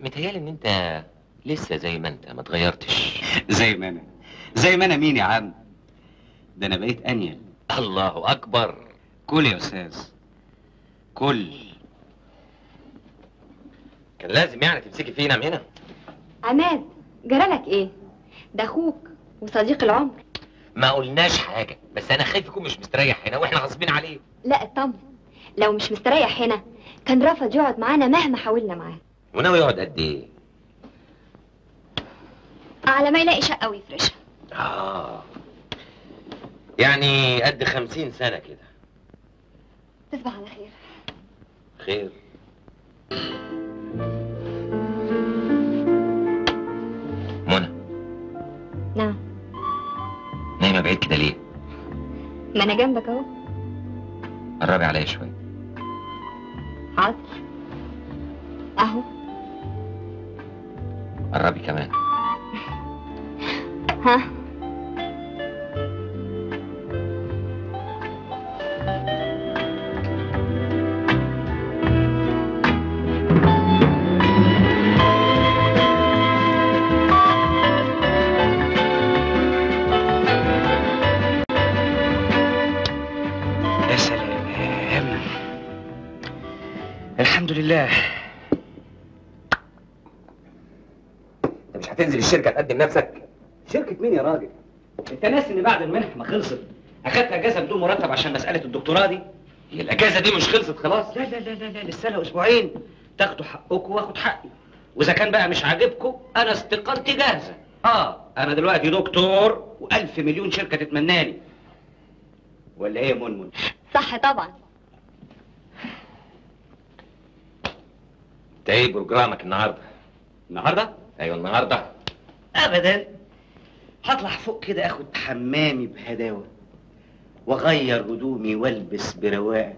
متهيألي إن أنت لسه زي ما انت ما اتغيرتش زي ما أنا. زي ما أنا مين يا عم؟ ده أنا بقيت أنيل. الله أكبر. كل يا أستاذ. كل كان لازم يعني تمسكي فينا من هنا. عماد جرالك إيه؟ ده أخوك وصديق العمر. ما قلناش حاجة بس أنا خايف يكون مش مستريح هنا وإحنا غصبين عليه. لا اطمن لو مش مستريح هنا كان رفض يقعد معانا مهما حاولنا معاه. وناوي يقعد قد إيه؟ على ما يلاقي شقة ويفرشها. آه. يعني قد خمسين سنة كده. تصبح على خير. خير. منى. نعم. نايمة بعيد كده ليه؟ ما أنا جنبك أهو. قربي عليا شوية. حاضر أهو. قربي كمان. ها. يا سلام. الحمد لله. انت مش هتنزل الشركة تقدم نفسك؟ شركة مين يا راجل؟ انت ناسي إن بعد المنح ما خلصت. أخدت أجازة بدون مرتب عشان مسألة الدكتوراه دي؟ هي الأجازة دي مش خلصت خلاص. لا لا لا لا, لا لسه لها أسبوعين. تاخدوا حقكم واخد حقي. وإذا كان بقى مش عاجبكم أنا استقالتي جاهزة. آه أنا دلوقتي دكتور وألف مليون شركة تتمناني ولا إيه يا منمن؟ صح طبعا. انت إيه بروجرامك النهارده؟ النهارده؟ أيوه النهارده. ابدا. هطلع فوق كده اخد حمامي بهداوة واغير هدومي والبس برواقه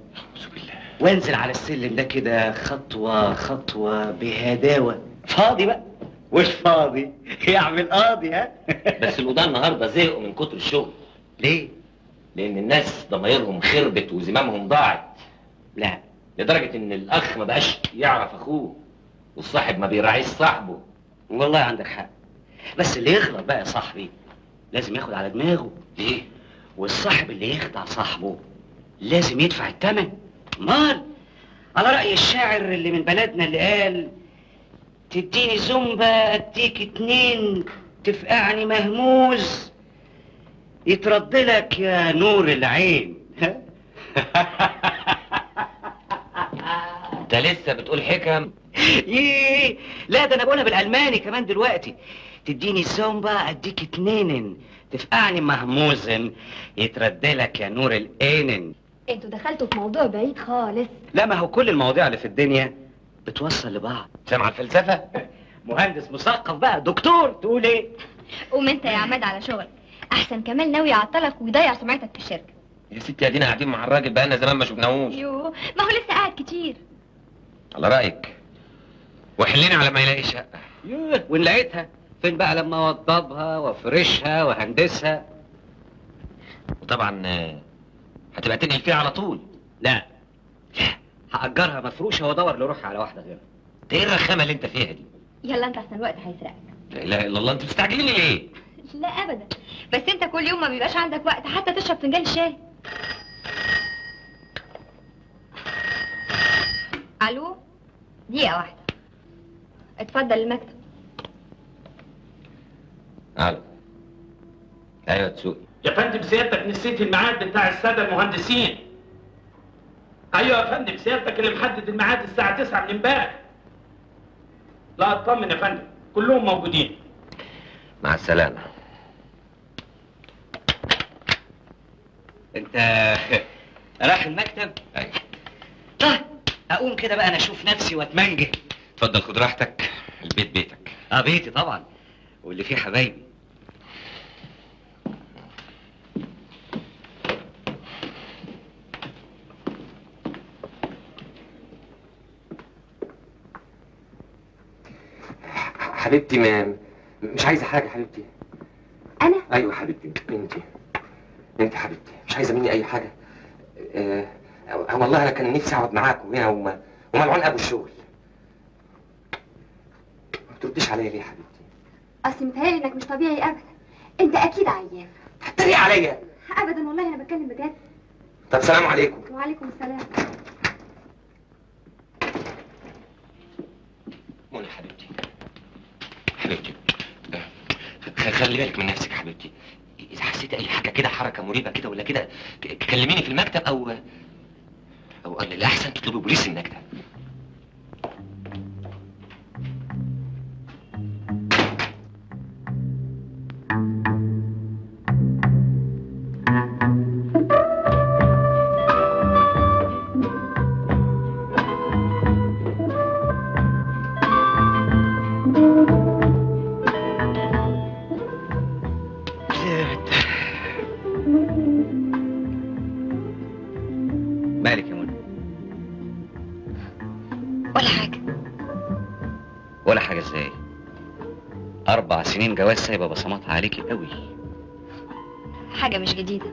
وانزل على السلم ده كده خطوة خطوة بهداوة. فاضي بقى؟ مش فاضي. يعمل قاضي ها؟ بس القضاة النهارده زهقوا من كتر الشغل. ليه؟ لأن الناس ضمايرهم خربت وزمامهم ضاعت. لا. لدرجة إن الأخ ما بقاش يعرف أخوه والصاحب ما بيراعيش صاحبه. والله عندك حق. بس اللي يغلط بقى يا صاحبي لازم ياخد على دماغه. ليه؟ والصاحب اللي يخدع صاحبه لازم يدفع الثمن مال على رأي الشاعر اللي من بلدنا اللي قال تديني زنبة أديك اتنين تفقعني مهموز يترد لك يا نور العين. انت لسه بتقول حكم؟ ييه لا ده أنا بقولها بالألماني كمان دلوقتي. تديني الزومبا أديك اتنين تفقعني مهموزن. يترد لك يا نور العينن أنتوا دخلتوا في موضوع بعيد خالص. لا ما هو كل المواضيع اللي في الدنيا بتوصل لبعض. سامع الفلسفة؟ مهندس مثقف بقى دكتور تقول إيه؟ قوم أنت يا عماد على شغلك أحسن كمال ناوي يعطلك ويضيع سمعتك في الشركة. يا ستي ادينا قاعدين مع الراجل بقالنا زمان ما شفناهوش. يوه ما هو لسه قاعد كتير. على رأيك. وحلينا على ما يلاقي شقة. يوه وان لقيتها فين بقى لما اوضبها وافرشها واهندسها وطبعا آه، هتبقى تنقل فيها على طول. لا لا هأجرها مفروشة وأدور لروحي على واحدة غيرها. ده إيه الرخامة اللي أنت فيها دي؟ يلا أنت أحسن الوقت هيسرقك. لا إله إلا الله أنت مستعجلين ليه؟ لا ابدا. بس أنت كل يوم ما بيبقاش عندك وقت حتى تشرب فنجان شاي ألو؟ دقيقة واحدة. اتفضل المكتب. ألو أيوه تسوقي. يا فندم سيادتك نسيت الميعاد بتاع السادة المهندسين. أيوه يا فندم سيادتك اللي محدد الميعاد الساعة 9 من امبارح. لا أطمن يا فندم كلهم موجودين. مع السلامة. أنت رايح المكتب؟ أيوه. طيب أقوم كده بقى أنا أشوف نفسي واتمنجه اتفضل خد راحتك. البيت بيتك. آه بيتي طبعا. واللي فيه حبايبي. حبيبتي ما مش عايزة حاجة حبيبتي. أنا؟ أيوه حبيبتي انت انت حبيبتي. مش عايزة مني أي حاجة. آه آه، والله أنا كان نفسي أقعد معاكم هنا وما وملعون أبو الشغل. ما بترديش عليا ليه يا حبيبتي؟ أصل متهيألي إنك مش طبيعي ابدا. أنت أكيد عيان. هتتريق عليا. ابدا والله أنا بتكلم بجد. طب سلام عليكم. وعليكم السلام. منى حبيبتي. حبيبتي. آه، خلي بالك من نفسك يا حبيبتي. إذا حسيت أي حاجة كده حركة مريبة كده ولا كده كلميني في المكتب أو أو الاحسن تطلبي بوليس المكتب. سنين جواز سايبة بصماتها عليكي قوي. حاجة مش جديدة.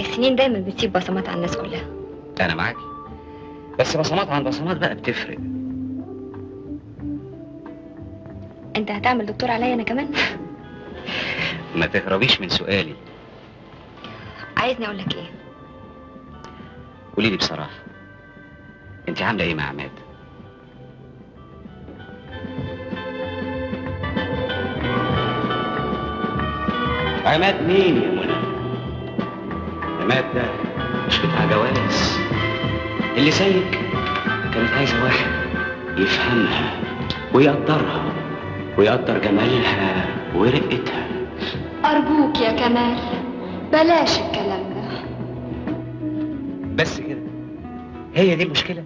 السنين دايما بتسيب بصمات على الناس كلها. أنا معاكي بس بصمات عن بصمات بقى بتفرق. أنت هتعمل دكتور عليا أنا كمان؟ ما تهربيش من سؤالي. عايزني أقول لك إيه؟ قولي لي بصراحة أنت عاملة إيه مع عماد؟ عماد مين يا منى؟ عماد ده مش بتاع جواز. اللي زيك كانت عايزة واحد يفهمها ويقدرها ويقدر جمالها ورقتها. أرجوك يا كمال بلاش الكلام ده. بس كده. هي دي المشكلة؟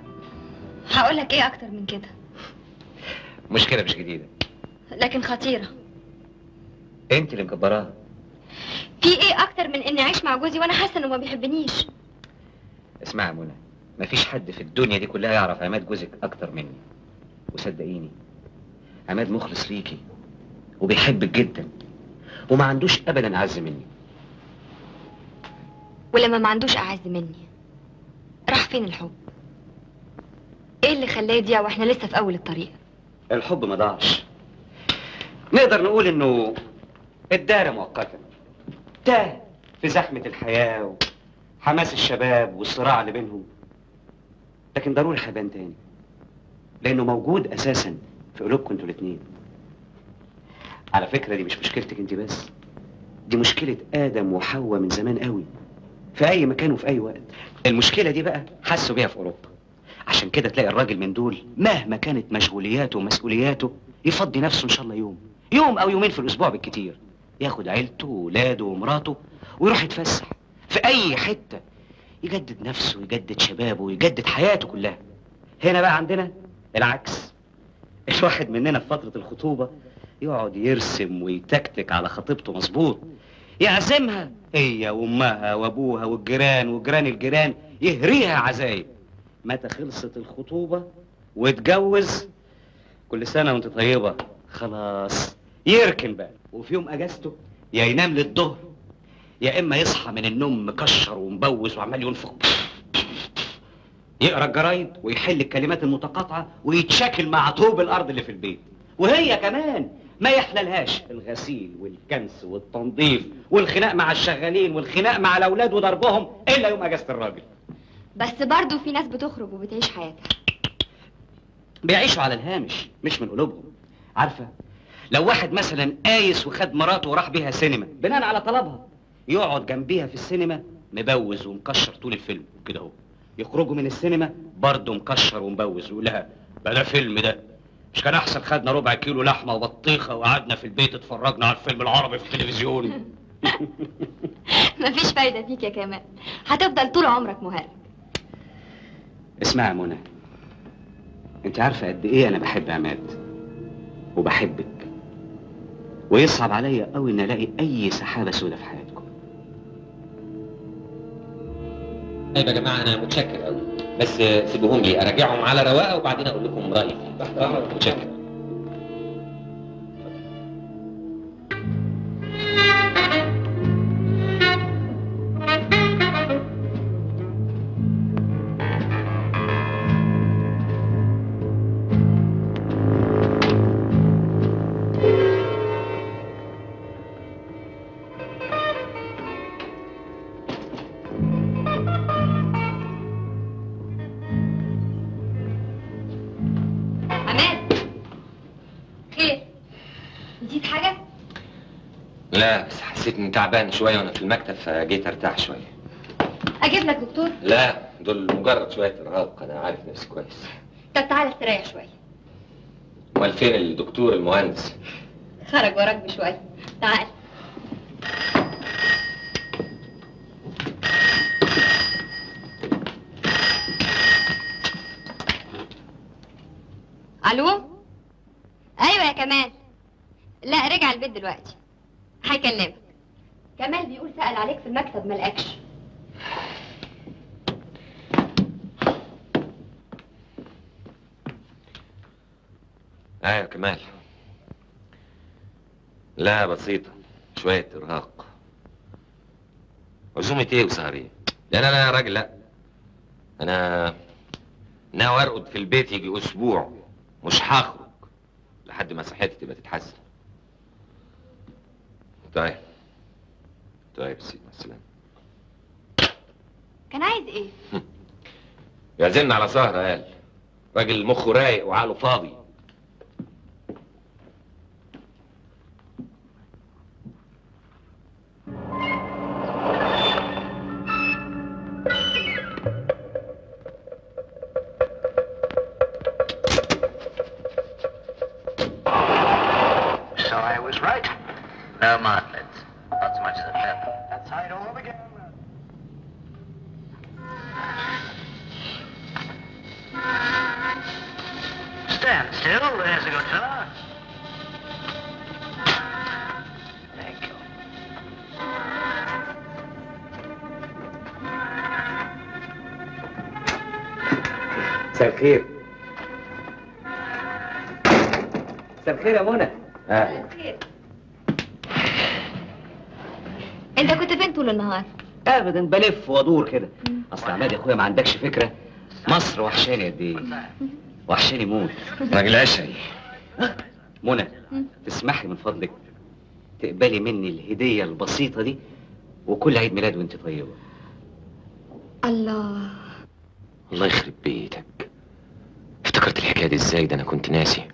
هقول لك إيه أكتر من كده. مشكلة مش جديدة. لكن خطيرة. أنت اللي مكبراها. في إيه أكتر من اني اعيش مع جوزي وأنا حاسة انه ما بيحبنيش؟ اسمعي يا منى مفيش حد في الدنيا دي كلها يعرف عماد جوزك أكتر مني. وصدقيني عماد مخلص ليكي وبيحبك جدا وما عندوش ابدا أعز مني. ولما ما عندوش أعز مني راح فين الحب؟ إيه اللي خلاه يضيع وإحنا لسه في أول الطريق؟ الحب ما ضاعش. نقدر نقول إنه اتدار مؤقتا. تاه في زحمة الحياة وحماس الشباب والصراع اللي بينهم. لكن ضروري هيبان تاني لأنه موجود أساسا في قلوبكم أنتوا الاتنين. على فكرة دي مش مشكلتك انت بس دي مشكلة آدم وحواء من زمان قوي في أي مكان وفي أي وقت. المشكلة دي بقى حسوا بيها في أوروبا. عشان كده تلاقي الراجل من دول مهما كانت مشغولياته ومسؤولياته يفضي نفسه إن شاء الله يوم يوم أو يومين في الأسبوع بالكتير. ياخد عيلته وولاده ومراته ويروح يتفسح في أي حتة يجدد نفسه ويجدد شبابه ويجدد حياته كلها. هنا بقى عندنا العكس. الواحد مننا في فترة الخطوبة يقعد يرسم ويتكتك على خطيبته مظبوط. يعزمها هي وأمها وأبوها والجيران وجيران الجيران يهريها عزايم. متى خلصت الخطوبة واتجوز كل سنة وأنت طيبة خلاص يركن بقى. وفي يوم اجازته يا ينام للظهر يا اما يصحى من النوم مكشر ومبوز وعمال ينفخ. يقرا الجرايد ويحل الكلمات المتقاطعة ويتشاكل مع طوب الأرض اللي في البيت. وهي كمان ما يحللهاش الغسيل والكنس والتنظيف والخناق مع الشغالين والخناق مع الأولاد وضربهم إلا يوم أجازة الراجل. بس برضه في ناس بتخرج وبتعيش حياتها. بيعيشوا على الهامش مش من قلوبهم. عارفة لو واحد مثلا قايس وخد مراته وراح بيها سينما بناء على طلبها. يقعد جنبيها في السينما مبوز ومكشر طول الفيلم كده اهو. يخرجوا من السينما برضه مكشر ومبوز ويقول لها بقى ده فيلم ده. مش كان أحسن خدنا ربع كيلو لحمة وبطيخة وقعدنا في البيت اتفرجنا على الفيلم العربي في التلفزيون. مفيش فايدة فيك يا كمال. هتفضل طول عمرك مهرج. اسمعي يا منى انت عارفة قد إيه أنا بحب عماد؟ وبحبك. ويصعب عليا قوي إن ألاقي أي سحابة سودة في حياتكم. طيب يا جماعة أنا متشكر قوي بس سيبوهم لي أراجعهم على رواقة وبعدين أقول لكم رأيي. متشكر. لا بس حسيت إني تعبان شوية وأنا في المكتب فجيت أرتاح شوية. أجيب لك دكتور؟ لا دول مجرد شوية ارهاق أنا عارف نفسي كويس. طب تعالى استريح شوية. أمال فين الدكتور المهندس؟ خرج وراك بشوية. تعال. ألو؟ أيوه يا كمال. لا رجع البيت دلوقتي. هيكلمك كمال بيقول سأل عليك في المكتب ملقاكش أيوه يا كمال. لا بسيطة شوية إرهاق. عزومة إيه وسهرية؟ لا لا لا يا راجل لا. أنا ناوي أرقد في البيت يجي أسبوع مش هخرج لحد ما صحتي تبقى تتحسن. طيب. طيب سيدي مع السلامة. كان عايز إيه؟ يعزمنا على سهرة قال. راجل مخه رايق وعقله فاضي. ابدا بلف وأدور كده. أصل عماد يا أخويا ما عندكش فكرة. مصر وحشاني قد إيه؟ وحشاني موت. راجل عشري. منى تسمحي من فضلك تقبلي مني الهدية البسيطة دي وكل عيد ميلاد وأنت طيبة. الله. الله يخرب بيتك. افتكرت الحكاية دي إزاي؟ ده أنا كنت ناسي.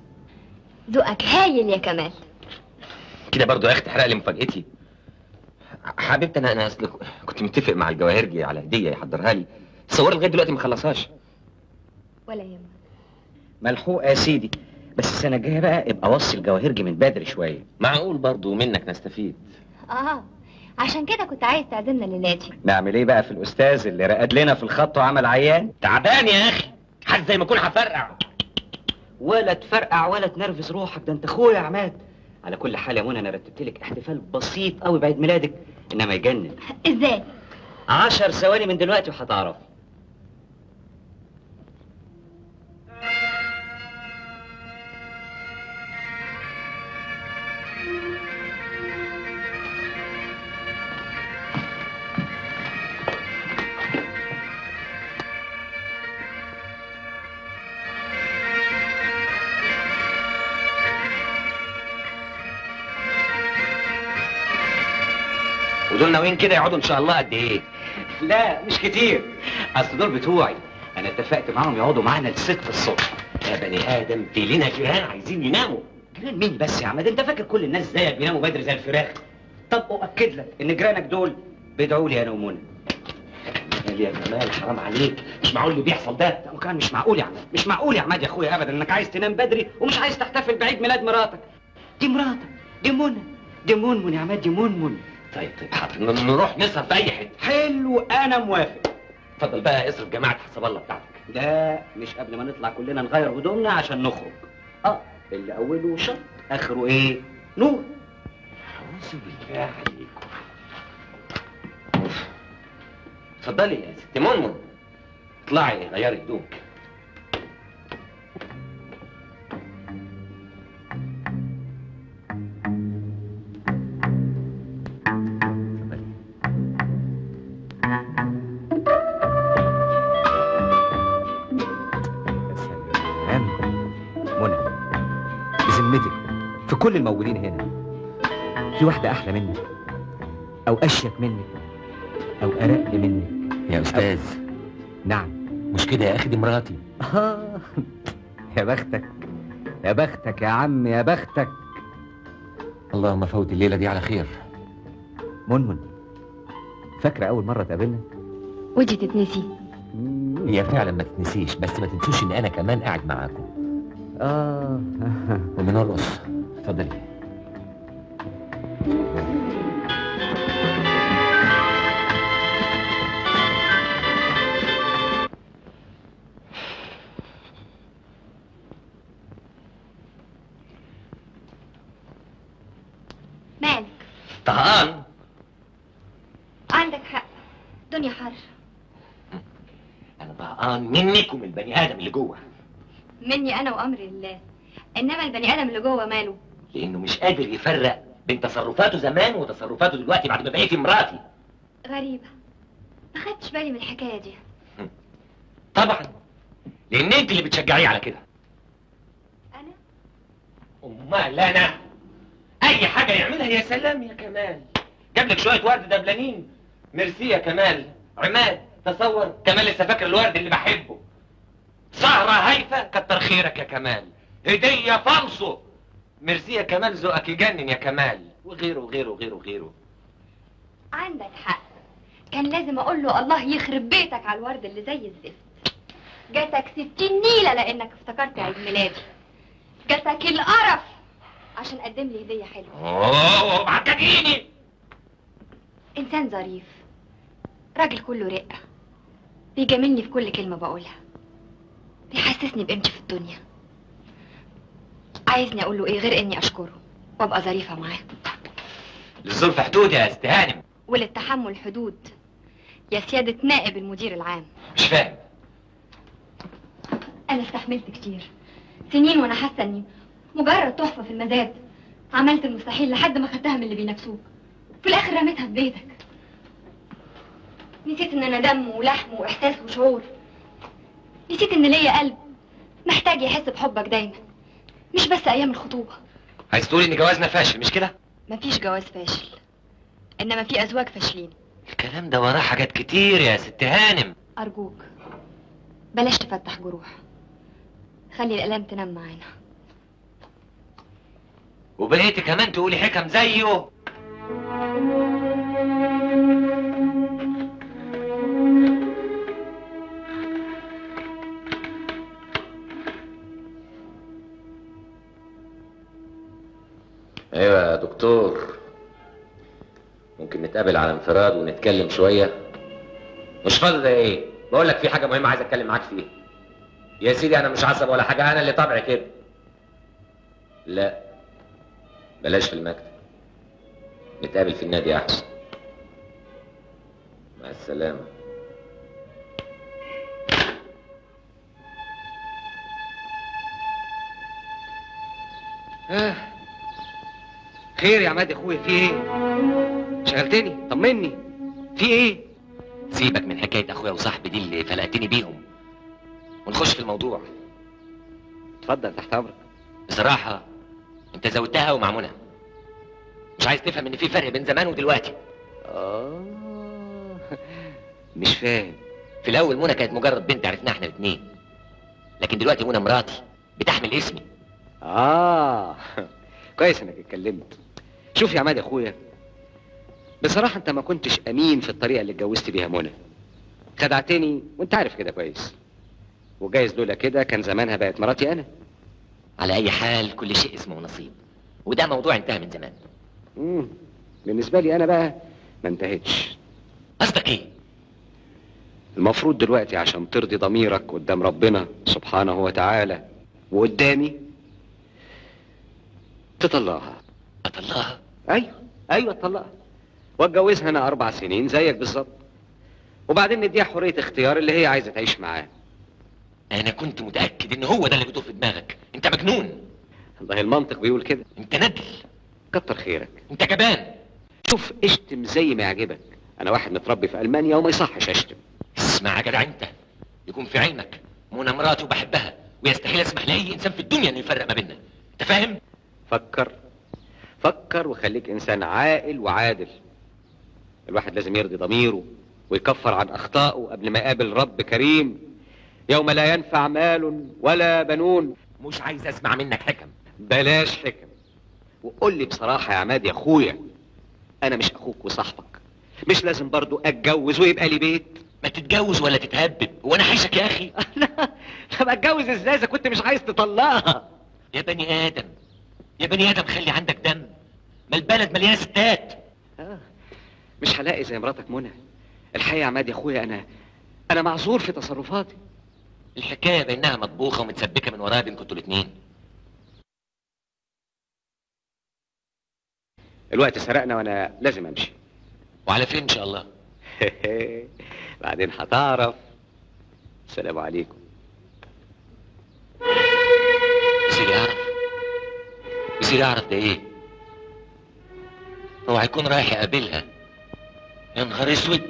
ذوقك هايل يا كمال. كده برضو يا أخي تحرق لي مفاجأتي. حبيبتي أنا أنا أصل كنت متفق مع الجواهرجي على هدية يحضرها لي. صور لغاية دلوقتي ما خلصهاش. ولا يهمك. ملحوقه يا سيدي. بس السنة الجاية بقى ابقى وصي الجواهرجي من بدري شوية. معقول برضو منك نستفيد؟ آه عشان كده كنت عايز تعزمنا الليلاتي نعمل إيه بقى في الأستاذ اللي رقد لنا في الخط وعمل عيان؟ تعبان يا أخي. حد زي ما اكون هفرقع ولا تفرقع ولا تنرفز روحك. ده أنت أخويا يا عماد. على كل حال يا منى أنا رتبت لك احتفال بسيط قوي بعيد ميلادك. إنما يجنن. إزاي؟ عشر ثواني من دلوقتي وهتعرف ناويين كده يقعدوا إن شاء الله قد إيه؟ لا مش كتير. أصل دول بتوعي. أنا اتفقت معاهم يقعدوا معانا لست الصبح. يا بني آدم في لنا جيران عايزين يناموا. جيران مين بس يا عماد؟ أنت فاكر كل الناس زيك بيناموا بدري زي الفراخ. طب أؤكد لك إن جيرانك دول بيدعوا لي أنا ومنى. يا كمال حرام عليك. مش معقول اللي بيحصل ده؟ لا وكان مش معقول يا عماد. مش معقول يا عماد يا أخويا ابدا إنك عايز تنام بدري ومش عايز تحتفل بعيد ميلاد مراتك. دي مراتك. دي منى. دي منمن يا عماد دي منمن طيب طيب حاضر. نروح نسهر في اي حتة حلو أنا موافق. اتفضل بقى اصرف جماعة حسب الله بتاعتك. لا مش قبل ما نطلع كلنا نغير هدومنا عشان نخرج. آه اللي أوله شط آخره إيه؟ نور. أعوذ بالله عليكم. اتفضلي يا ست منمن اطلعي غيري هدومك. كل الموجودين هنا. في واحدة أحلى منك أو أشيك منك أو أرق منك. يا أستاذ. نعم. مش كده يا أخي؟ دي مراتي. آه. يا بختك يا بختك يا عم يا بختك. اللهم فوت الليلة دي على خير. منمن فاكرة أول مرة تقابلنا؟ ودي تتنسي. هي فعلا ما تنسيش بس ما تنسوش إن أنا كمان قاعد معاكم. آه. وبنرقص اتفضلي مالك؟ طهقان عندك حق. دنيا حر أنا طهقان منك ومن البني آدم اللي جوه. مني أنا وأمر الله. إنما البني آدم اللي جوه ماله. لأنه مش قادر يفرق بين تصرفاته زمان وتصرفاته دلوقتي بعد ما بقيتي مراتي غريبة. ما خدتش بالي من الحكاية دي. طبعا. لأن أنت اللي بتشجعيه على كده. أنا؟ أمال أنا؟ أي حاجة يعملها يا سلام يا كمال. جاب لك شوية ورد دبلانين. ميرسي يا كمال. عماد تصور. كمال لسه فاكر الورد اللي بحبه. سهرة هايفة كتر خيرك يا كمال. هدية فالصو ميرسي يا كمال ذوقك يجنن يا كمال. وغيره وغيره وغيره وغيره. عندك حق. كان لازم أقول له الله يخرب بيتك على الورد اللي زي الزفت. جاتك ستين نيلة لأنك افتكرت عيد ميلادي. جاتك القرف عشان قدم لي هدية حلوة. أوه معجبيني. إنسان ظريف. راجل كله رقة. بيجاملني في كل كلمة بقولها. بيحسسني بقيمتي في الدنيا. عايزني أقول له إيه غير إني أشكره وأبقى ظريفة معاه. للظلم حدود يا استهانم وللتحمل حدود. يا سيادة نائب المدير العام. مش فاهم. أنا استحملت كتير. سنين وأنا حاسة إني مجرد تحفة في المزاد. عملت المستحيل لحد ما خدتها من اللي بينافسوك في الآخر رميتها في بيتك. نسيت إن أنا دم ولحم وإحساس وشعور. نسيت إن ليا قلب محتاج يحس بحبك دايما. مش بس أيام الخطوبة. عايز تقولي إن جوازنا فاشل مش كده؟ مفيش جواز فاشل إنما في أزواج فاشلين. الكلام ده وراه حاجات كتير يا ست هانم. أرجوك بلاش تفتح جروح. خلي الآلام تنام معانا. وبقيتي كمان تقولي حكم زيه. أيوه يا دكتور. ممكن نتقابل على انفراد ونتكلم شوية؟ مش فاضي ده إيه؟ بقول لك في حاجة مهمة عايز أتكلم معاك فيها. يا سيدي أنا مش عصب ولا حاجة أنا اللي طبعي كده. لا. بلاش في المكتب. نتقابل في النادي أحسن. مع السلامة. آه. خير يا عماد يا اخويا في إيه؟ شغلتني؟ طمني. في إيه؟ سيبك من حكاية أخويا وصاحبي دي اللي فلقتني بيهم. ونخش في الموضوع. اتفضل تحت أمرك. بصراحة أنت زودتها ومع منى مش عايز تفهم إن في فرق بين زمان ودلوقتي. آه مش فاهم. في الأول منى كانت مجرد بنت عرفناها إحنا الاثنين لكن دلوقتي منى مراتي بتحمل اسمي. آه كويس إنك اتكلمت. شوف يا عماد يا اخويا بصراحة انت ما كنتش امين في الطريقة اللي اتجوزت بيها منى. خدعتني وانت عارف كده كويس. وجايز لولا كده كان زمانها بقت مراتي أنا. على أي حال كل شيء اسمه نصيب. وده موضوع انتهى من زمان. مم. بالنسبة لي أنا بقى ما انتهتش. قصدك إيه؟ المفروض دلوقتي عشان ترضي ضميرك قدام ربنا سبحانه وتعالى وقدامي تطلقها. أطلقها؟ أيوه أيوه اطلقها واتجوزها أنا أربع سنين زيك بالظبط. وبعدين نديها حرية اختيار اللي هي عايزة تعيش معاه. أنا كنت متأكد إن هو ده اللي بيدور في دماغك. أنت مجنون. والله المنطق بيقول كده. أنت ندل. كتر خيرك. أنت جبان شوف اشتم زي ما يعجبك. أنا واحد متربي في ألمانيا وما يصحش أشتم. اسمع يا جدع أنت. يكون في علمك منى مراتي وبحبها ويستحيل أسمح لأي إنسان في الدنيا إنه يفرق ما بيننا. أنت فاهم؟ فكر. فكر وخليك إنسان عاقل وعادل. الواحد لازم يرضي ضميره ويكفر عن أخطائه قبل ما يقابل رب كريم. يوم لا ينفع مال ولا بنون. مش عايز أسمع منك حكم. بلاش حكم. وقول لي بصراحة يا عماد يا أخويا أنا مش أخوك وصاحبك. مش لازم برضو أتجوز ويبقى لي بيت. ما تتجوز ولا تتهبب وأنا حيشك يا أخي. طب أتجوز إزاي إذا كنت مش عايز تطلقها؟ يا بني آدم يا بني آدم خلي عندك دم. ما البلد مليانة ستات. آه. مش هلاقي زي مراتك منى. الحقيقة يا عماد يا أخويا أنا أنا معذور في تصرفاتي. الحكاية بانها مطبوخة ومتسبكة من وراها بين كنتوا الاتنين. الوقت سرقنا وأنا لازم أمشي. وعلى فين إن شاء الله. بعدين هتعرف. السلام عليكم. يصير يعرف. يصير يعرف ده إيه؟ هو هيكون رايح يقابلها. يا نهار أسود.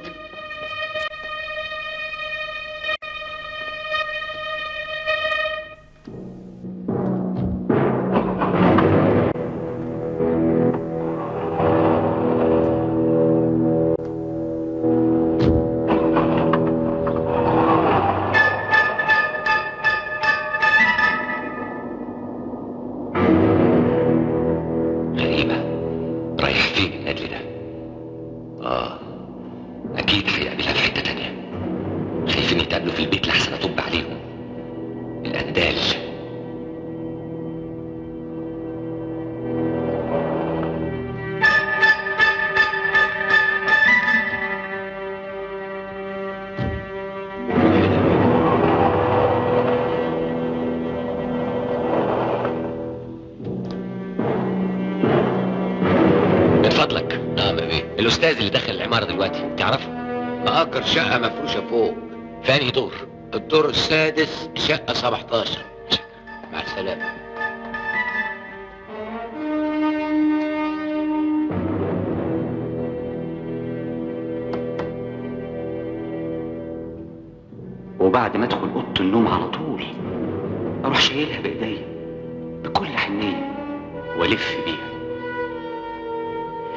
الاستاذ اللي دخل العمارة دلوقتي تعرفه؟ مأجر شقة مفروشة فوق. في أنهي دور؟ الدور السادس شقة 17 مع السلامة. وبعد ما ادخل أوضة النوم على طول أروح شايلها بإيديا بكل حنية وألف بيها.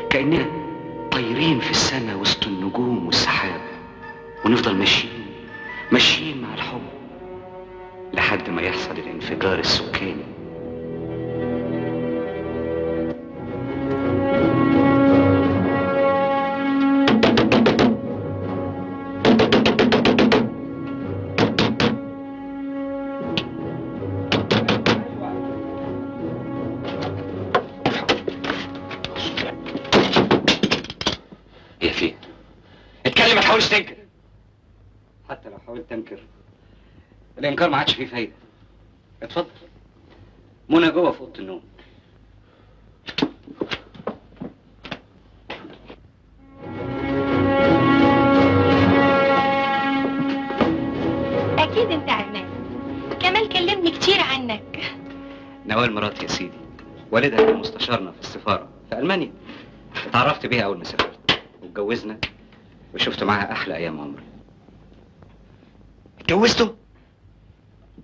كاننا طايرين في السماء وسط النجوم والسحاب. ونفضل ماشيين ماشيين مع الحب لحد ما يحصل الانفجار السكاني. الإنكار ما عادش فيه فايدة. اتفضل. منى جوه في أوضة النوم. أكيد أنت عماد كمال كلمني كتير عنك. نوال مراتي يا سيدي. والدها كان مستشارنا في السفارة في ألمانيا. اتعرفت بيها أول ما سافرت. واتجوزنا وشفت معاها أحلى أيام عمري. اتجوزته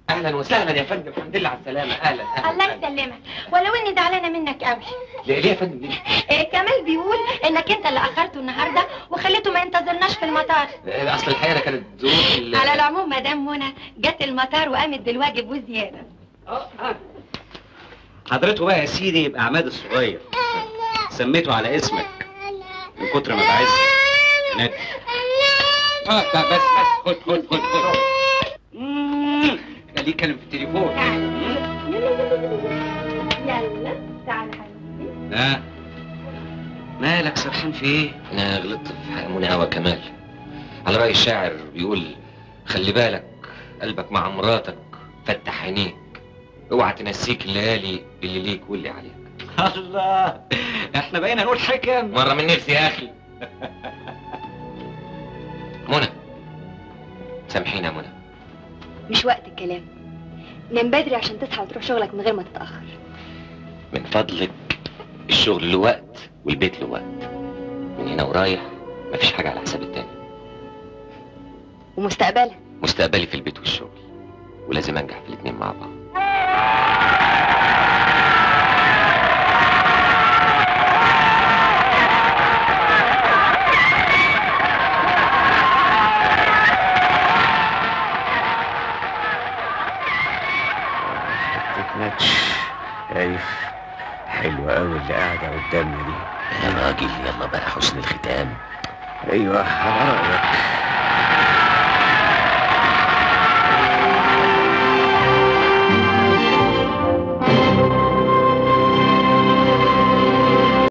أهلا وسهلا يا فندم الحمد لله على السلامة. أهلا أهلا الله يسلمك. ولو إني زعلانة منك قوي ليه ليه يا فندم ليه؟ إيه كمال بيقول إنك أنت اللي أخرته النهارده وخليته ما ينتظرناش في المطار. آه، أصل الحقيقة كانت ظروف على العموم مدام منى جت المطار وقامت بالواجب وزيادة. حضرته بقى يا سيدي يبقى عماد الصغير. سميته على اسمك من كتر ما بعز ندى آه بس بس خد خد خد خد. خليه يتكلم في التليفون. يلا تعال حبيبي لا. مالك سرحان في إيه؟ أنا غلطت في حق منى كمال على رأي الشاعر بيقول خلي بالك قلبك مع مراتك فتح عينيك. اوعى تنسيك الليالي اللي ليك واللي عليك. الله. إحنا بقينا نقول حكم. مرة من نفسي يا أخي. منى سامحيني يا منى. مش وقت الكلام. نام بدري عشان تصحى وتروح شغلك من غير ما تتأخر. من فضلك الشغل له وقت والبيت له وقت من هنا ورايح مفيش حاجة على حساب التاني. ومستقبلك؟ مستقبلي في البيت والشغل. ولازم أنجح في الاتنين مع بعض. قوي اللي قاعدة قدامنا دي. يا راجل يلا بقى حسن الختام. أيوه على رأيك